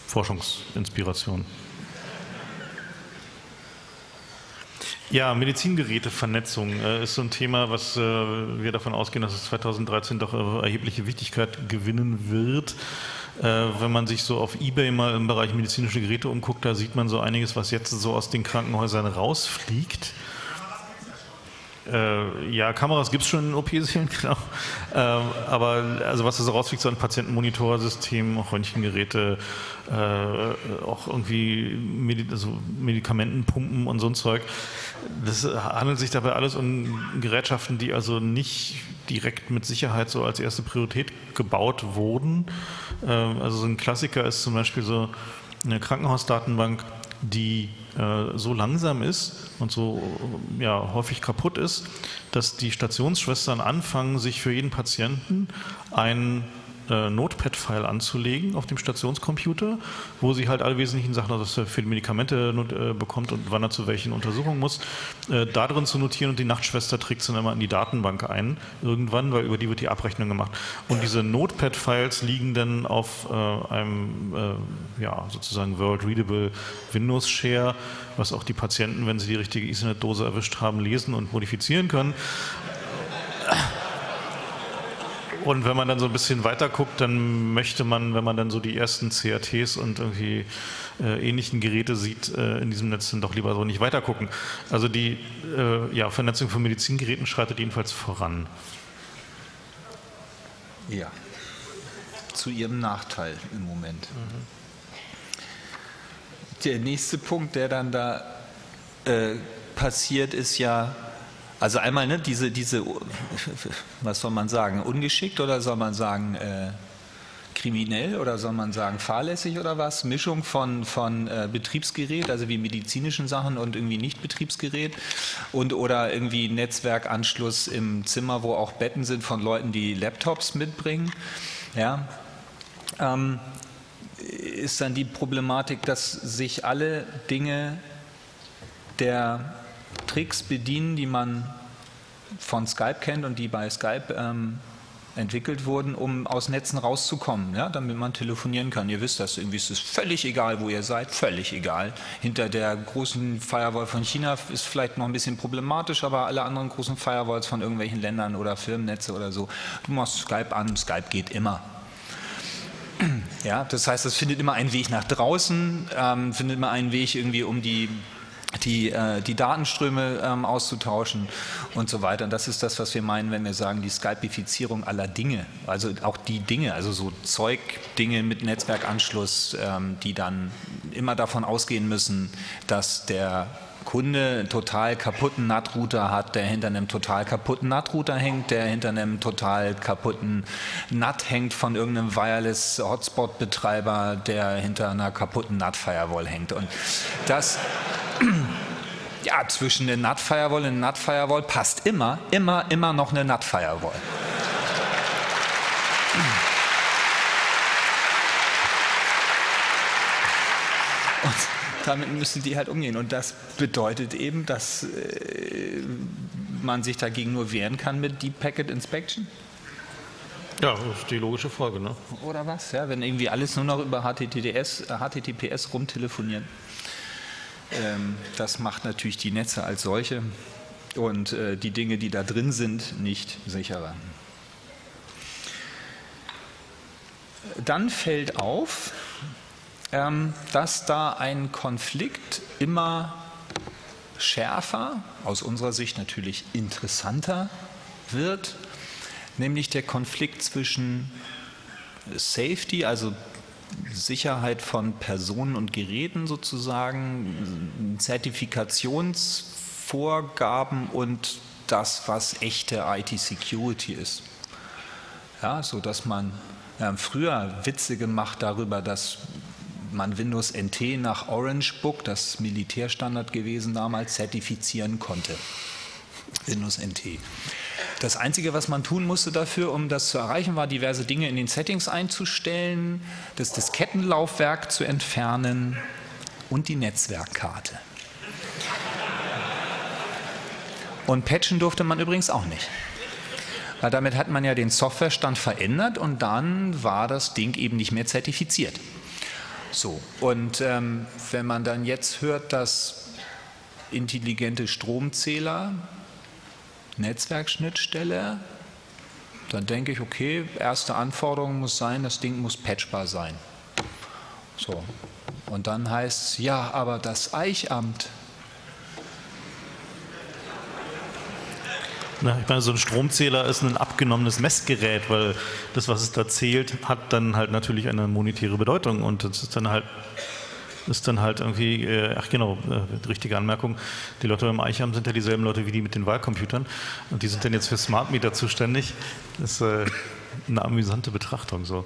Forschungsinspiration. Ja, Medizingerätevernetzung äh, ist so ein Thema, was äh, wir davon ausgehen, dass es 2013 doch äh, erhebliche Wichtigkeit gewinnen wird. Äh, wenn man sich so auf Ebay mal im Bereich medizinische Geräte umguckt, da sieht man so einiges, was jetzt so aus den Krankenhäusern rausfliegt. Äh, ja, Kameras gibt es schon in OP-Sälen, genau. Äh, aber also was da so rausfliegt, so ein Patientenmonitorsystem, auch Röntgengeräte, äh, auch irgendwie Medi also Medikamentenpumpen und so ein Zeug. Das handelt sich dabei alles um Gerätschaften, die also nicht direkt mit Sicherheit so als erste Priorität gebaut wurden. Äh, also so ein Klassiker ist zum Beispiel so eine Krankenhausdatenbank, die äh, so langsam ist und so ja, häufig kaputt ist, dass die Stationsschwestern anfangen, sich für jeden Patienten einen äh, Notepad-File anzulegen auf dem Stationscomputer, wo sie halt alle wesentlichen Sachen, also was er für Medikamente äh, bekommt und wann er zu welchen Untersuchungen muss, äh, da drin zu notieren und die Nachtschwester trägt es dann immer in die Datenbank ein, irgendwann, weil über die wird die Abrechnung gemacht. Und diese Notepad-Files liegen dann auf äh, einem äh, ja, sozusagen World Readable Windows Share, was auch die Patienten, wenn sie die richtige Ethernet-Dose erwischt haben, lesen und modifizieren können. Und wenn man dann so ein bisschen weiter guckt, dann möchte man, wenn man dann so die ersten CRTs und irgendwie äh, ähnlichen Geräte sieht äh, in diesem Netz, dann doch lieber so nicht weiter gucken. Also die äh, ja, Vernetzung von Medizingeräten schreitet jedenfalls voran. Ja, zu ihrem Nachteil im Moment. Mhm. Der nächste Punkt, der dann da äh, passiert, ist ja, also einmal ne, diese, diese, was soll man sagen, ungeschickt oder soll man sagen äh, kriminell oder soll man sagen fahrlässig oder was? Mischung von, von äh, Betriebsgerät, also wie medizinischen Sachen und irgendwie nicht Betriebsgerät und oder irgendwie Netzwerkanschluss im Zimmer, wo auch Betten sind von Leuten, die Laptops mitbringen. Ja. Ähm, ist dann die Problematik, dass sich alle Dinge der Tricks bedienen, die man von Skype kennt und die bei Skype ähm, entwickelt wurden, um aus Netzen rauszukommen, ja, damit man telefonieren kann. Ihr wisst das, irgendwie ist es völlig egal, wo ihr seid, völlig egal. Hinter der großen Firewall von China ist vielleicht noch ein bisschen problematisch, aber alle anderen großen Firewalls von irgendwelchen Ländern oder Firmennetze oder so, du machst Skype an, Skype geht immer. Ja, das heißt, es findet immer einen Weg nach draußen, ähm, findet immer einen Weg irgendwie, um die die, äh, die Datenströme ähm, auszutauschen und so weiter. Und das ist das, was wir meinen, wenn wir sagen, die Skypeifizierung aller Dinge, also auch die Dinge, also so Zeugdinge mit Netzwerkanschluss, ähm, die dann immer davon ausgehen müssen, dass der Kunde einen total kaputten NAT-Router hat, der hinter einem total kaputten NAT-Router hängt, der hinter einem total kaputten NAT hängt von irgendeinem Wireless-Hotspot-Betreiber, der hinter einer kaputten NAT-Firewall hängt. Und das ja, zwischen der NAT-Firewall und der NAT-Firewall passt immer, immer, immer noch eine NAT-Firewall. Und damit müssen die halt umgehen. Und das bedeutet eben, dass äh, man sich dagegen nur wehren kann mit Deep Packet Inspection. Ja, das ist die logische Folge, ne? Oder was? Ja, wenn irgendwie alles nur noch über HTTPS, HTTPS äh, rumtelefonieren. Ähm, das macht natürlich die Netze als solche und äh, die Dinge, die da drin sind, nicht sicherer. Dann fällt auf, dass da ein Konflikt immer schärfer, aus unserer Sicht natürlich interessanter wird, nämlich der Konflikt zwischen Safety, also Sicherheit von Personen und Geräten sozusagen, Zertifikationsvorgaben und das, was echte IT-Security ist. Ja, so dass man wir haben früher Witze gemacht darüber, dass man Windows NT nach Orange Book, das Militärstandard gewesen damals, zertifizieren konnte. Windows NT. Das Einzige, was man tun musste dafür, um das zu erreichen, war diverse Dinge in den Settings einzustellen, das Diskettenlaufwerk zu entfernen und die Netzwerkkarte. Und patchen durfte man übrigens auch nicht. Weil damit hat man ja den Softwarestand verändert und dann war das Ding eben nicht mehr zertifiziert. So, und ähm, wenn man dann jetzt hört, dass intelligente Stromzähler, Netzwerkschnittstelle, dann denke ich, okay, erste Anforderung muss sein, das Ding muss patchbar sein. So, und dann heißt es, ja, aber das Eichamt Na, ich meine, so ein Stromzähler ist ein abgenommenes Messgerät, weil das, was es da zählt, hat dann halt natürlich eine monetäre Bedeutung und das ist dann halt ist dann halt irgendwie, äh, ach genau, äh, richtige Anmerkung, die Leute beim Eichham sind ja dieselben Leute wie die mit den Wahlcomputern und die sind dann jetzt für Smart Meter zuständig. Das ist äh, eine amüsante Betrachtung so.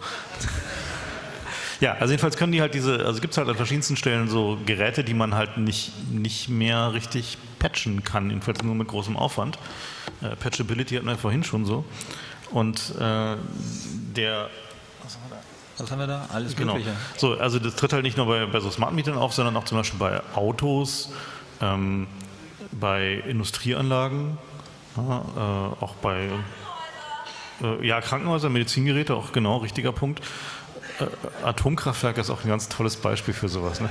Ja, also jedenfalls können die halt diese, also gibt es halt an verschiedensten Stellen so Geräte, die man halt nicht, nicht mehr richtig patchen kann, jedenfalls nur mit großem Aufwand. Äh, Patchability hatten wir vorhin schon so. Und äh, der was haben wir da? Alles genau. Mögliche. So, also das tritt halt nicht nur bei, bei so Smart Metern auf, sondern auch zum Beispiel bei Autos, ähm, bei Industrieanlagen, ja, äh, auch bei äh, ja, Krankenhäuser, Medizingeräte, auch genau, richtiger Punkt. Äh, Atomkraftwerke ist auch ein ganz tolles Beispiel für sowas. Ne?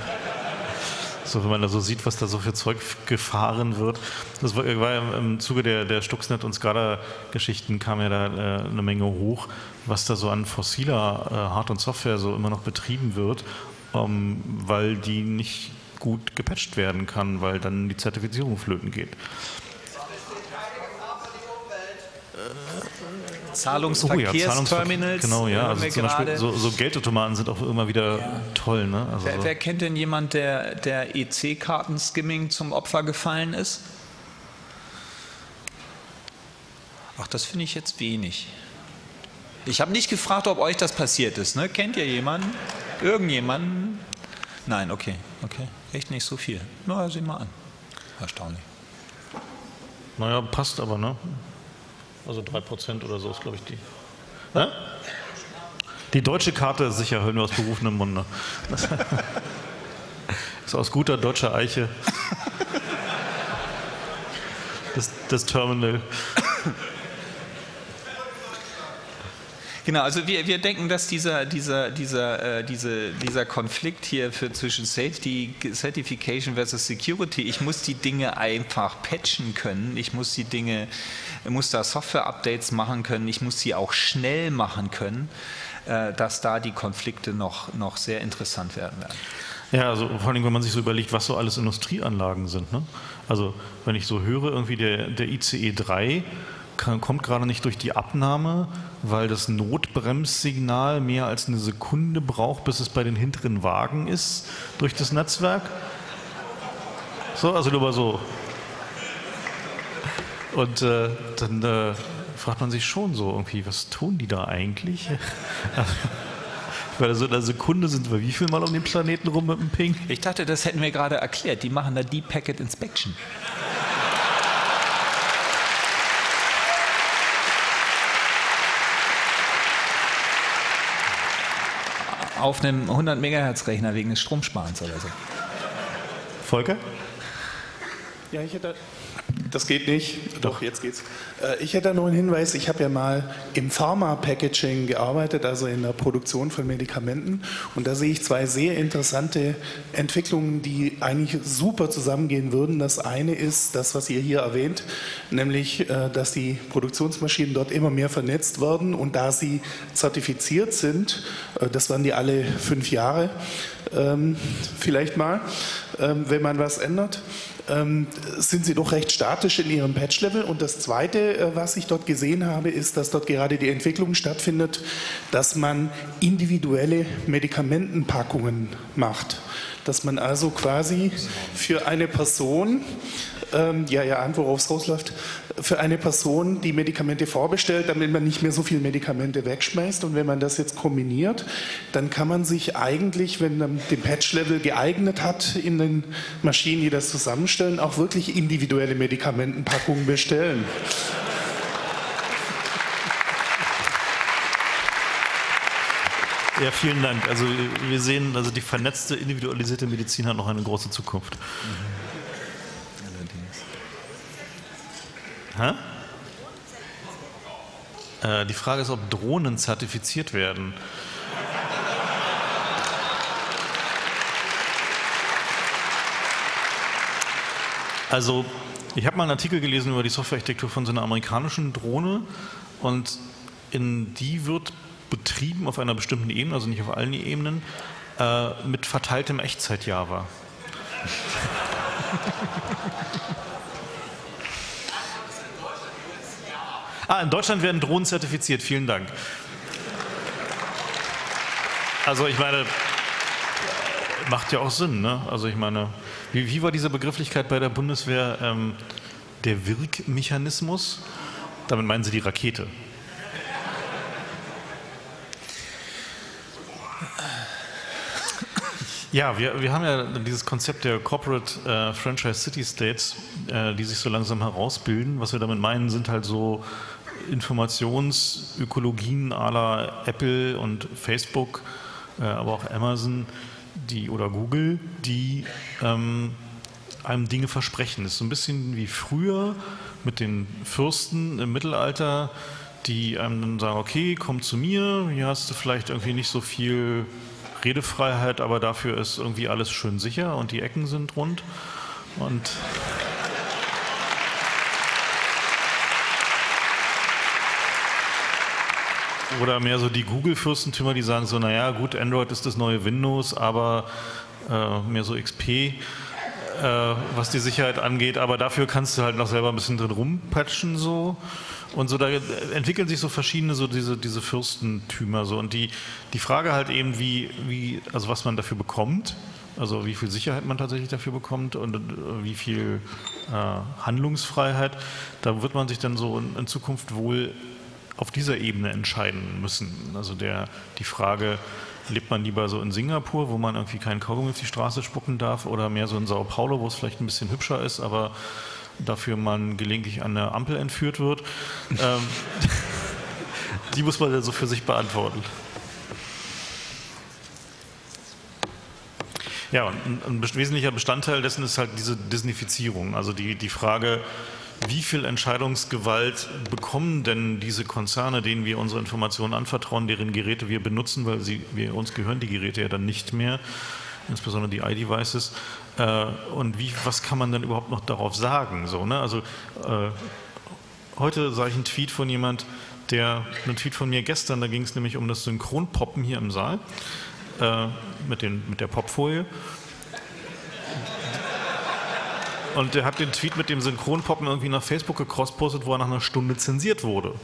So, wenn man da so sieht, was da so für Zeug gefahren wird. Das war, war im Zuge der, der Stuxnet und SCADA-Geschichten kam ja da äh, eine Menge hoch, was da so an fossiler äh, Hard- und Software so immer noch betrieben wird, ähm, weil die nicht gut gepatcht werden kann, weil dann die Zertifizierung flöten geht. Zahlungsverkehrsterminals. genau, ja. Also zum Beispiel so, so, Geldautomaten sind auch immer wieder ja. toll. Ne? Also wer, wer, kennt denn jemand, der, der EC-Kartenskimming zum Opfer gefallen ist? Ach, das finde ich jetzt wenig. Ich habe nicht gefragt, ob euch das passiert ist. Ne? Kennt ihr jemanden? Irgendjemanden? Nein, okay, okay. Echt nicht so viel. Na, no, sieh mal an. Erstaunlich. Naja, passt aber, ne? Also 3% oder so ist, glaube ich, die. Ne? Die deutsche Karte ist sicher, hören wir aus berufenem Munde. ist aus guter deutscher Eiche. Das, das Terminal. Genau, also wir, wir denken, dass dieser, dieser, dieser, äh, diese, dieser Konflikt hier für zwischen Safety, Certification versus Security, ich muss die Dinge einfach patchen können, ich muss die Dinge, muss da Software-Updates machen können, ich muss sie auch schnell machen können, äh, dass da die Konflikte noch, noch sehr interessant werden werden. Ja, also vor allem, wenn man sich so überlegt, was so alles Industrieanlagen sind. Ne? Also wenn ich so höre, irgendwie der, der ICE 3 kommt gerade nicht durch die Abnahme, weil das Notbremssignal mehr als eine Sekunde braucht, bis es bei den hinteren Wagen ist, durch das Netzwerk. So, also nur mal so. Und äh, dann äh, fragt man sich schon so irgendwie, was tun die da eigentlich? Weil so in einer Sekunde sind wir wie viel Mal um den Planeten rum mit dem Ping? Ich dachte, das hätten wir gerade erklärt. Die machen da Deep Packet Inspection. Auf einem 100 Megahertz Rechner wegen des Stromsparens oder so. Volker? Ja, ich hätte Das geht nicht. Doch, jetzt geht's. Äh, ich hätte noch einen Hinweis. Ich habe ja mal im Pharma-Packaging gearbeitet, also in der Produktion von Medikamenten. Und da sehe ich zwei sehr interessante Entwicklungen, die eigentlich super zusammengehen würden. Das eine ist das, was ihr hier erwähnt, nämlich, äh, dass die Produktionsmaschinen dort immer mehr vernetzt werden. Und da sie zertifiziert sind, äh, das werden die alle fünf Jahre ähm, vielleicht mal, ähm, wenn man was ändert ähm, sind sie doch recht statisch in ihrem Patch-Level. Und das Zweite, äh, was ich dort gesehen habe, ist, dass dort gerade die Entwicklung stattfindet, dass man individuelle Medikamentenpackungen macht. Dass man also quasi für eine Person ähm, ja, ja, worauf es rausläuft, für eine Person die Medikamente vorbestellt, damit man nicht mehr so viele Medikamente wegschmeißt. Und wenn man das jetzt kombiniert, dann kann man sich eigentlich, wenn man den Patch-Level geeignet hat in den Maschinen, die das zusammenstellen, auch wirklich individuelle Medikamentenpackungen bestellen. Ja, vielen Dank. Also wir sehen, also die vernetzte, individualisierte Medizin hat noch eine große Zukunft. Mhm. Hä? Äh, die Frage ist, ob Drohnen zertifiziert werden. Also, ich habe mal einen Artikel gelesen über die Softwarearchitektur von so einer amerikanischen Drohne und in die wird betrieben auf einer bestimmten Ebene, also nicht auf allen Ebenen, äh, mit verteiltem Echtzeit-Java. Ah, in Deutschland werden Drohnen zertifiziert. Vielen Dank. Also ich meine, macht ja auch Sinn. Ne? Also ich meine, wie, wie war diese Begrifflichkeit bei der Bundeswehr? Ähm, der Wirkmechanismus? Damit meinen Sie die Rakete. Ja, wir, wir haben ja dieses Konzept der Corporate äh, Franchise City States, äh, die sich so langsam herausbilden. Was wir damit meinen, sind halt so Informationsökologien aller Apple und Facebook, äh, aber auch Amazon die, oder Google, die ähm, einem Dinge versprechen. Das ist so ein bisschen wie früher mit den Fürsten im Mittelalter, die einem dann sagen, okay, komm zu mir, hier hast du vielleicht irgendwie nicht so viel Redefreiheit, aber dafür ist irgendwie alles schön sicher und die Ecken sind rund. Und oder mehr so die Google-Fürstentümer, die sagen so, naja gut, Android ist das neue Windows, aber äh, mehr so XP, äh, was die Sicherheit angeht, aber dafür kannst du halt noch selber ein bisschen drin rumpatchen so. Und so da entwickeln sich so verschiedene so diese, diese Fürstentümer so. Und die, die Frage halt eben, wie, wie, also was man dafür bekommt, also wie viel Sicherheit man tatsächlich dafür bekommt und äh, wie viel äh, Handlungsfreiheit, da wird man sich dann so in, in, Zukunft wohl auf dieser Ebene entscheiden müssen. Also der, die Frage, lebt man lieber so in Singapur, wo man irgendwie keinen Kaugummi auf die Straße spucken darf oder mehr so in Sao Paulo, wo es vielleicht ein bisschen hübscher ist, aber dafür man gelegentlich an der Ampel entführt wird. ähm, die muss man also für sich beantworten. Ja, und ein, wesentlicher Bestandteil dessen ist halt diese Disneyfizierung, also die, die Frage, wie viel Entscheidungsgewalt bekommen denn diese Konzerne, denen wir unsere Informationen anvertrauen, deren Geräte wir benutzen, weil sie, wir, uns gehören die Geräte ja dann nicht mehr, insbesondere die iDevices, und wie, was kann man denn überhaupt noch darauf sagen? So, ne? Also äh, heute sah ich einen Tweet von jemand, der, einen Tweet von mir gestern, da ging es nämlich um das Synchronpoppen hier im Saal äh, mit, den, mit der Popfolie. Und der hat den Tweet mit dem Synchronpoppen irgendwie nach Facebook gecrosspostet, wo er nach einer Stunde zensiert wurde.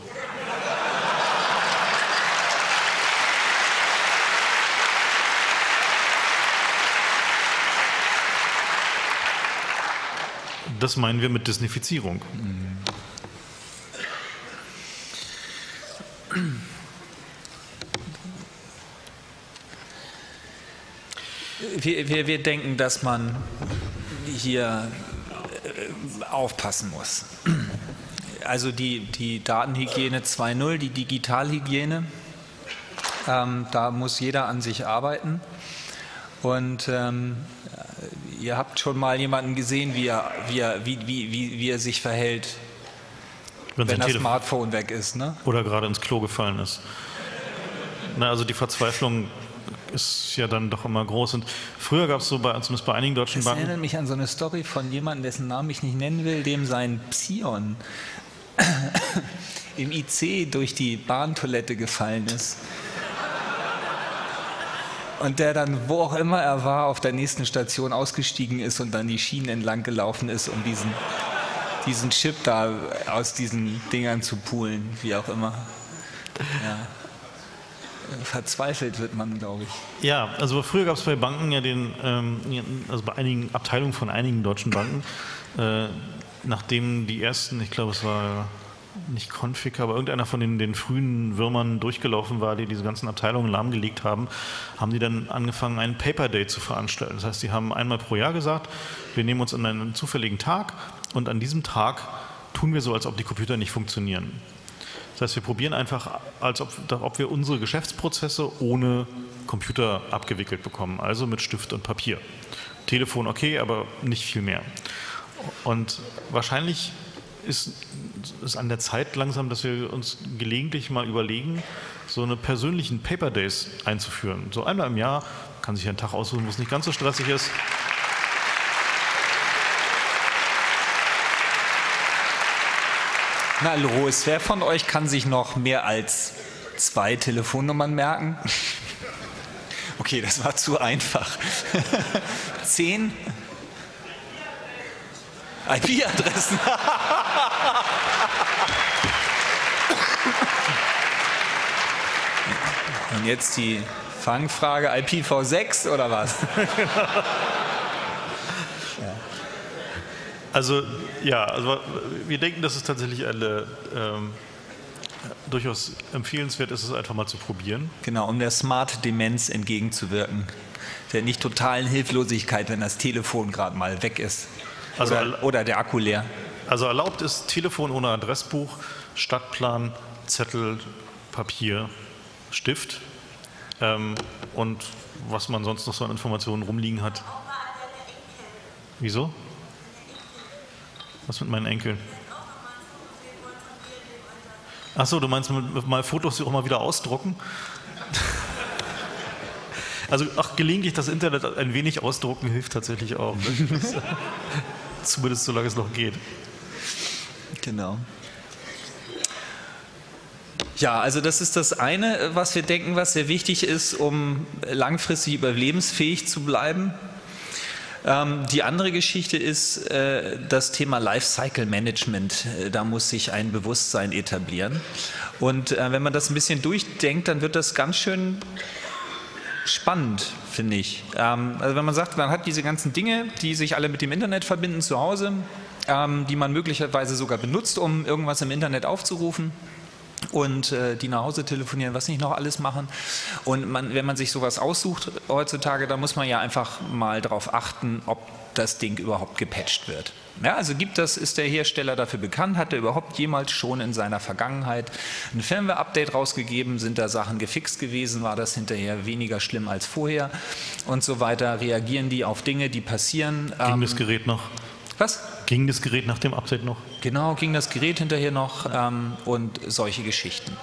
Das meinen wir mit Disneyfizierung. Wir, wir, wir denken, dass man hier äh, aufpassen muss. Also die, die Datenhygiene 2.0, die Digitalhygiene, ähm, da muss jeder an sich arbeiten. Und ähm, ihr habt schon mal jemanden gesehen, wie er, wie er, wie, wie, wie, wie er sich verhält, Wenn, wenn sein das Telefon Smartphone weg ist, ne? oder gerade ins Klo gefallen ist. Na, also die Verzweiflung ist ja dann doch immer groß. Und früher gab es so bei, zumindest bei einigen deutschen Das Banken, erinnert mich an so eine Story von jemandem, dessen Namen ich nicht nennen will, dem sein Psion im IC durch die Bahntoilette gefallen ist. Und der dann, wo auch immer er war, auf der nächsten Station ausgestiegen ist und dann die Schienen entlang gelaufen ist, um diesen, diesen Chip da aus diesen Dingern zu poolen, wie auch immer. Ja. Verzweifelt wird man, glaube ich. Ja, also früher gab es bei Banken ja den, ähm, also bei einigen Abteilungen von einigen deutschen Banken, äh, nachdem die ersten, ich glaube es war nicht Config, aber irgendeiner von den, den frühen Würmern durchgelaufen war, die diese ganzen Abteilungen lahmgelegt haben, haben die dann angefangen, einen Paper Day zu veranstalten. Das heißt, die haben einmal pro Jahr gesagt, wir nehmen uns an einen zufälligen Tag und an diesem Tag tun wir so, als ob die Computer nicht funktionieren. Das heißt, wir probieren einfach, als ob, ob wir unsere Geschäftsprozesse ohne Computer abgewickelt bekommen, also mit Stift und Papier. Telefon okay, aber nicht viel mehr. Und wahrscheinlich ist es an der Zeit langsam, dass wir uns gelegentlich mal überlegen, so eine persönlichen Paper Days einzuführen. So einmal im Jahr kann sich ein Tag aussuchen, wo es nicht ganz so stressig ist. Na, Lois, wer von euch kann sich noch mehr als zwei Telefonnummern merken? Okay, das war zu einfach. Zehn IP-Adressen. Und jetzt die Fangfrage IPv6 oder was? Also ja, also wir denken, dass es tatsächlich eine ähm, durchaus empfehlenswert ist, es einfach mal zu probieren. Genau, um der Smart Demenz entgegenzuwirken. Der nicht totalen Hilflosigkeit, wenn das Telefon gerade mal weg ist. Also oder, oder der Akku leer. Also erlaubt ist Telefon ohne Adressbuch, Stadtplan, Zettel, Papier, Stift ähm, und was man sonst noch so an Informationen rumliegen hat. Wieso? Was mit meinen Enkeln? Achso, du meinst mal Fotos auch mal wieder ausdrucken? Also auch gelegentlich das Internet ein wenig ausdrucken hilft tatsächlich auch. Zumindest solange es noch geht. Genau. Ja, also das ist das eine, was wir denken, was sehr wichtig ist, um langfristig überlebensfähig zu bleiben. Ähm, die andere Geschichte ist äh, das Thema Lifecycle Management. Äh, da muss sich ein Bewusstsein etablieren. Und äh, wenn man das ein bisschen durchdenkt, dann wird das ganz schön spannend, finde ich. Ähm, also wenn man sagt, man hat diese ganzen Dinge, die sich alle mit dem Internet verbinden zu Hause, ähm, die man möglicherweise sogar benutzt, um irgendwas im Internet aufzurufen und äh, die nach Hause telefonieren, was nicht noch alles machen. Und man, wenn man sich sowas aussucht heutzutage, dann muss man ja einfach mal darauf achten, ob das Ding überhaupt gepatcht wird. Ja, also gibt das, ist der Hersteller dafür bekannt, hat er überhaupt jemals schon in seiner Vergangenheit ein Firmware-Update rausgegeben, sind da Sachen gefixt gewesen, war das hinterher weniger schlimm als vorher und so weiter, reagieren die auf Dinge, die passieren. Ging Ähm, das Gerät noch? Was? Ging das Gerät nach dem Update noch? Genau, ging das Gerät hinterher noch ähm, und solche Geschichten.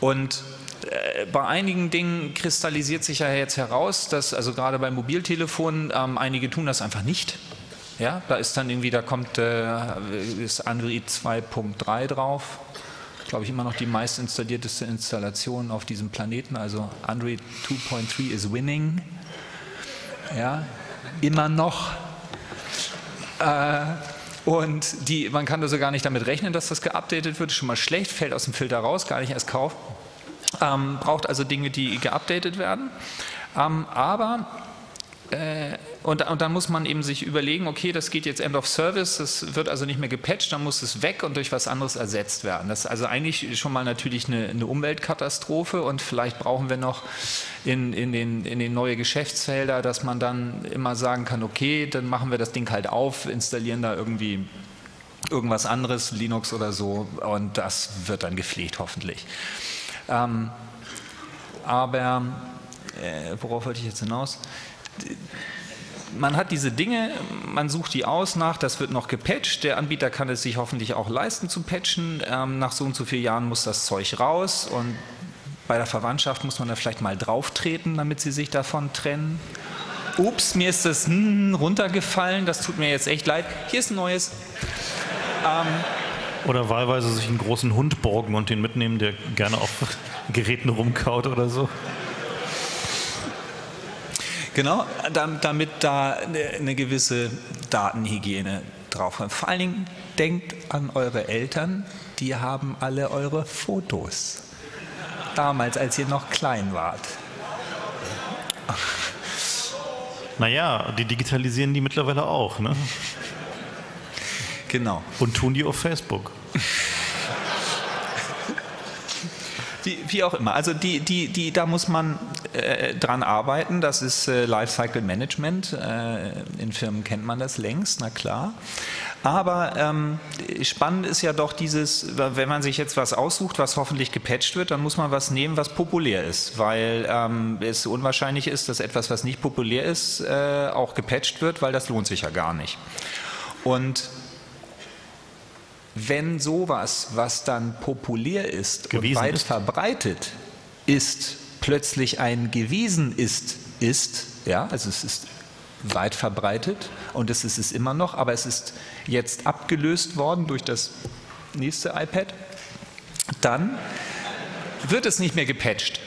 Und äh, bei einigen Dingen kristallisiert sich ja jetzt heraus, dass also gerade bei Mobiltelefonen ähm, einige tun das einfach nicht. Ja, da ist dann irgendwie, da kommt äh, ist Android 2.3 drauf. Glaube ich immer noch die meist installierteste Installation auf diesem Planeten. Also Android 2.3 is winning. Ja, immer noch. Äh, und die, man kann also gar nicht damit rechnen, dass das geupdatet wird. Schon mal schlecht, fällt aus dem Filter raus, gar nicht erst kaufen. Ähm, braucht also Dinge, die geupdatet werden. Ähm, aber und, und dann muss man eben sich überlegen, okay, das geht jetzt End of Service, das wird also nicht mehr gepatcht, dann muss es weg und durch was anderes ersetzt werden. Das ist also eigentlich schon mal natürlich eine, eine Umweltkatastrophe und vielleicht brauchen wir noch in, in, den, in den neue Geschäftsfelder, dass man dann immer sagen kann, okay, dann machen wir das Ding halt auf, installieren da irgendwie irgendwas anderes, Linux oder so, und das wird dann gepflegt hoffentlich. Ähm, aber äh, worauf wollte ich jetzt hinaus? Man hat diese Dinge, man sucht die aus nach, das wird noch gepatcht. Der Anbieter kann es sich hoffentlich auch leisten zu patchen. Ähm, nach so und so vielen Jahren muss das Zeug raus und bei der Verwandtschaft muss man da vielleicht mal drauf treten, damit sie sich davon trennen. Ups, mir ist das hm, runtergefallen, das tut mir jetzt echt leid. Hier ist ein neues. Ähm, oder wahlweise sich einen großen Hund borgen und den mitnehmen, der gerne auf Geräten rumkaut oder so. Genau, damit da eine gewisse Datenhygiene drauf ist. Vor allen Dingen denkt an eure Eltern, die haben alle eure Fotos. Damals, als ihr noch klein wart. Naja, die digitalisieren die mittlerweile auch, ne? Genau. Und tun die auf Facebook. Wie, wie, auch immer. Also die, die, die, da muss man äh, dran arbeiten. Das ist äh, Lifecycle Management. Äh, in Firmen kennt man das längst, na klar. Aber ähm, spannend ist ja doch dieses, wenn man sich jetzt was aussucht, was hoffentlich gepatcht wird, dann muss man was nehmen, was populär ist, weil ähm, es unwahrscheinlich ist, dass etwas, was nicht populär ist, äh, auch gepatcht wird, weil das lohnt sich ja gar nicht. Und wenn sowas, was dann populär ist gewesen und weit ist. verbreitet ist, plötzlich ein gewesen ist, ist, ja, also es ist weit verbreitet und es ist es immer noch, aber es ist jetzt abgelöst worden durch das nächste iPad, dann wird es nicht mehr gepatcht.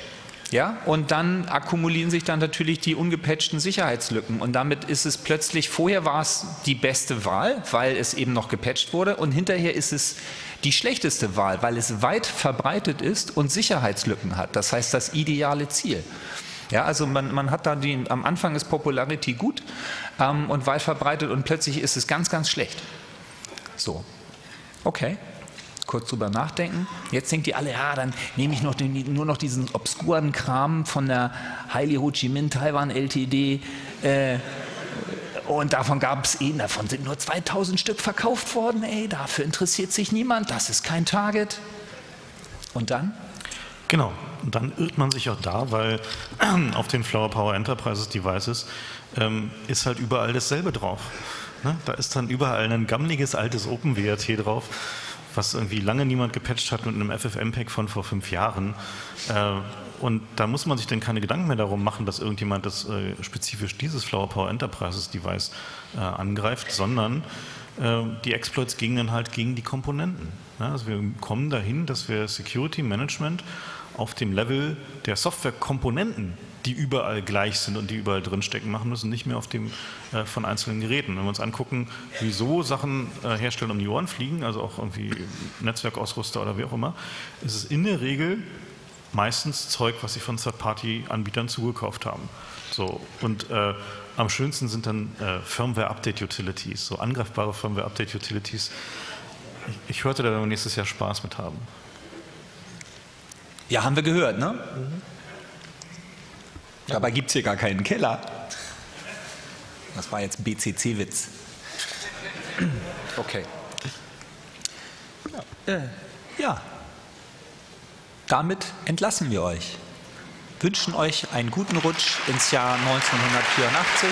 Ja, und dann akkumulieren sich dann natürlich die ungepatchten Sicherheitslücken. Und damit ist es plötzlich, vorher war es die beste Wahl, weil es eben noch gepatcht wurde. Und hinterher ist es die schlechteste Wahl, weil es weit verbreitet ist und Sicherheitslücken hat. Das heißt, das ideale Ziel. Ja, also man, man hat da die, am Anfang ist Popularity gut ähm, und weit verbreitet und plötzlich ist es ganz, ganz schlecht. So, okay kurz drüber nachdenken. Jetzt denkt ihr alle, ja, dann nehme ich noch den, nur noch diesen obskuren Kram von der Haile Ho Chi Minh Taiwan LTD. Äh, und davon gab es eh, davon sind nur 2000 Stück verkauft worden. Ey, dafür interessiert sich niemand. Das ist kein Target. Und dann? Genau. Und dann irrt man sich auch da, weil auf den Flower Power Enterprises Devices ähm, ist halt überall dasselbe drauf. Ne? Da ist dann überall ein gammliges altes OpenWrt drauf was irgendwie lange niemand gepatcht hat mit einem FFmpeg von vor fünf Jahren. Äh, und da muss man sich dann keine Gedanken mehr darum machen, dass irgendjemand das äh, spezifisch dieses Flower Power Enterprises Device äh, angreift, sondern die Exploits gingen dann halt gegen die Komponenten. Also wir kommen dahin, dass wir Security Management auf dem Level der Softwarekomponenten die überall gleich sind und die überall drinstecken, machen müssen, nicht mehr auf dem äh, von einzelnen Geräten. Wenn wir uns angucken, wieso Sachen äh, herstellen um die Ohren fliegen, also auch irgendwie Netzwerkausrüster oder wie auch immer, ist es in der Regel meistens Zeug, was sie von Third-Party-Anbietern zugekauft haben. So, und äh, am schönsten sind dann äh, Firmware-Update-Utilities, so angreifbare Firmware-Update-Utilities. Ich, ich, hörte, da wir nächstes Jahr Spaß mit haben. Ja, haben wir gehört, ne? Mhm. Dabei gibt es hier gar keinen Keller. Das war jetzt BCC-Witz. Okay. Ja. Äh, ja. Damit entlassen wir euch. Wünschen euch einen guten Rutsch ins Jahr 1984.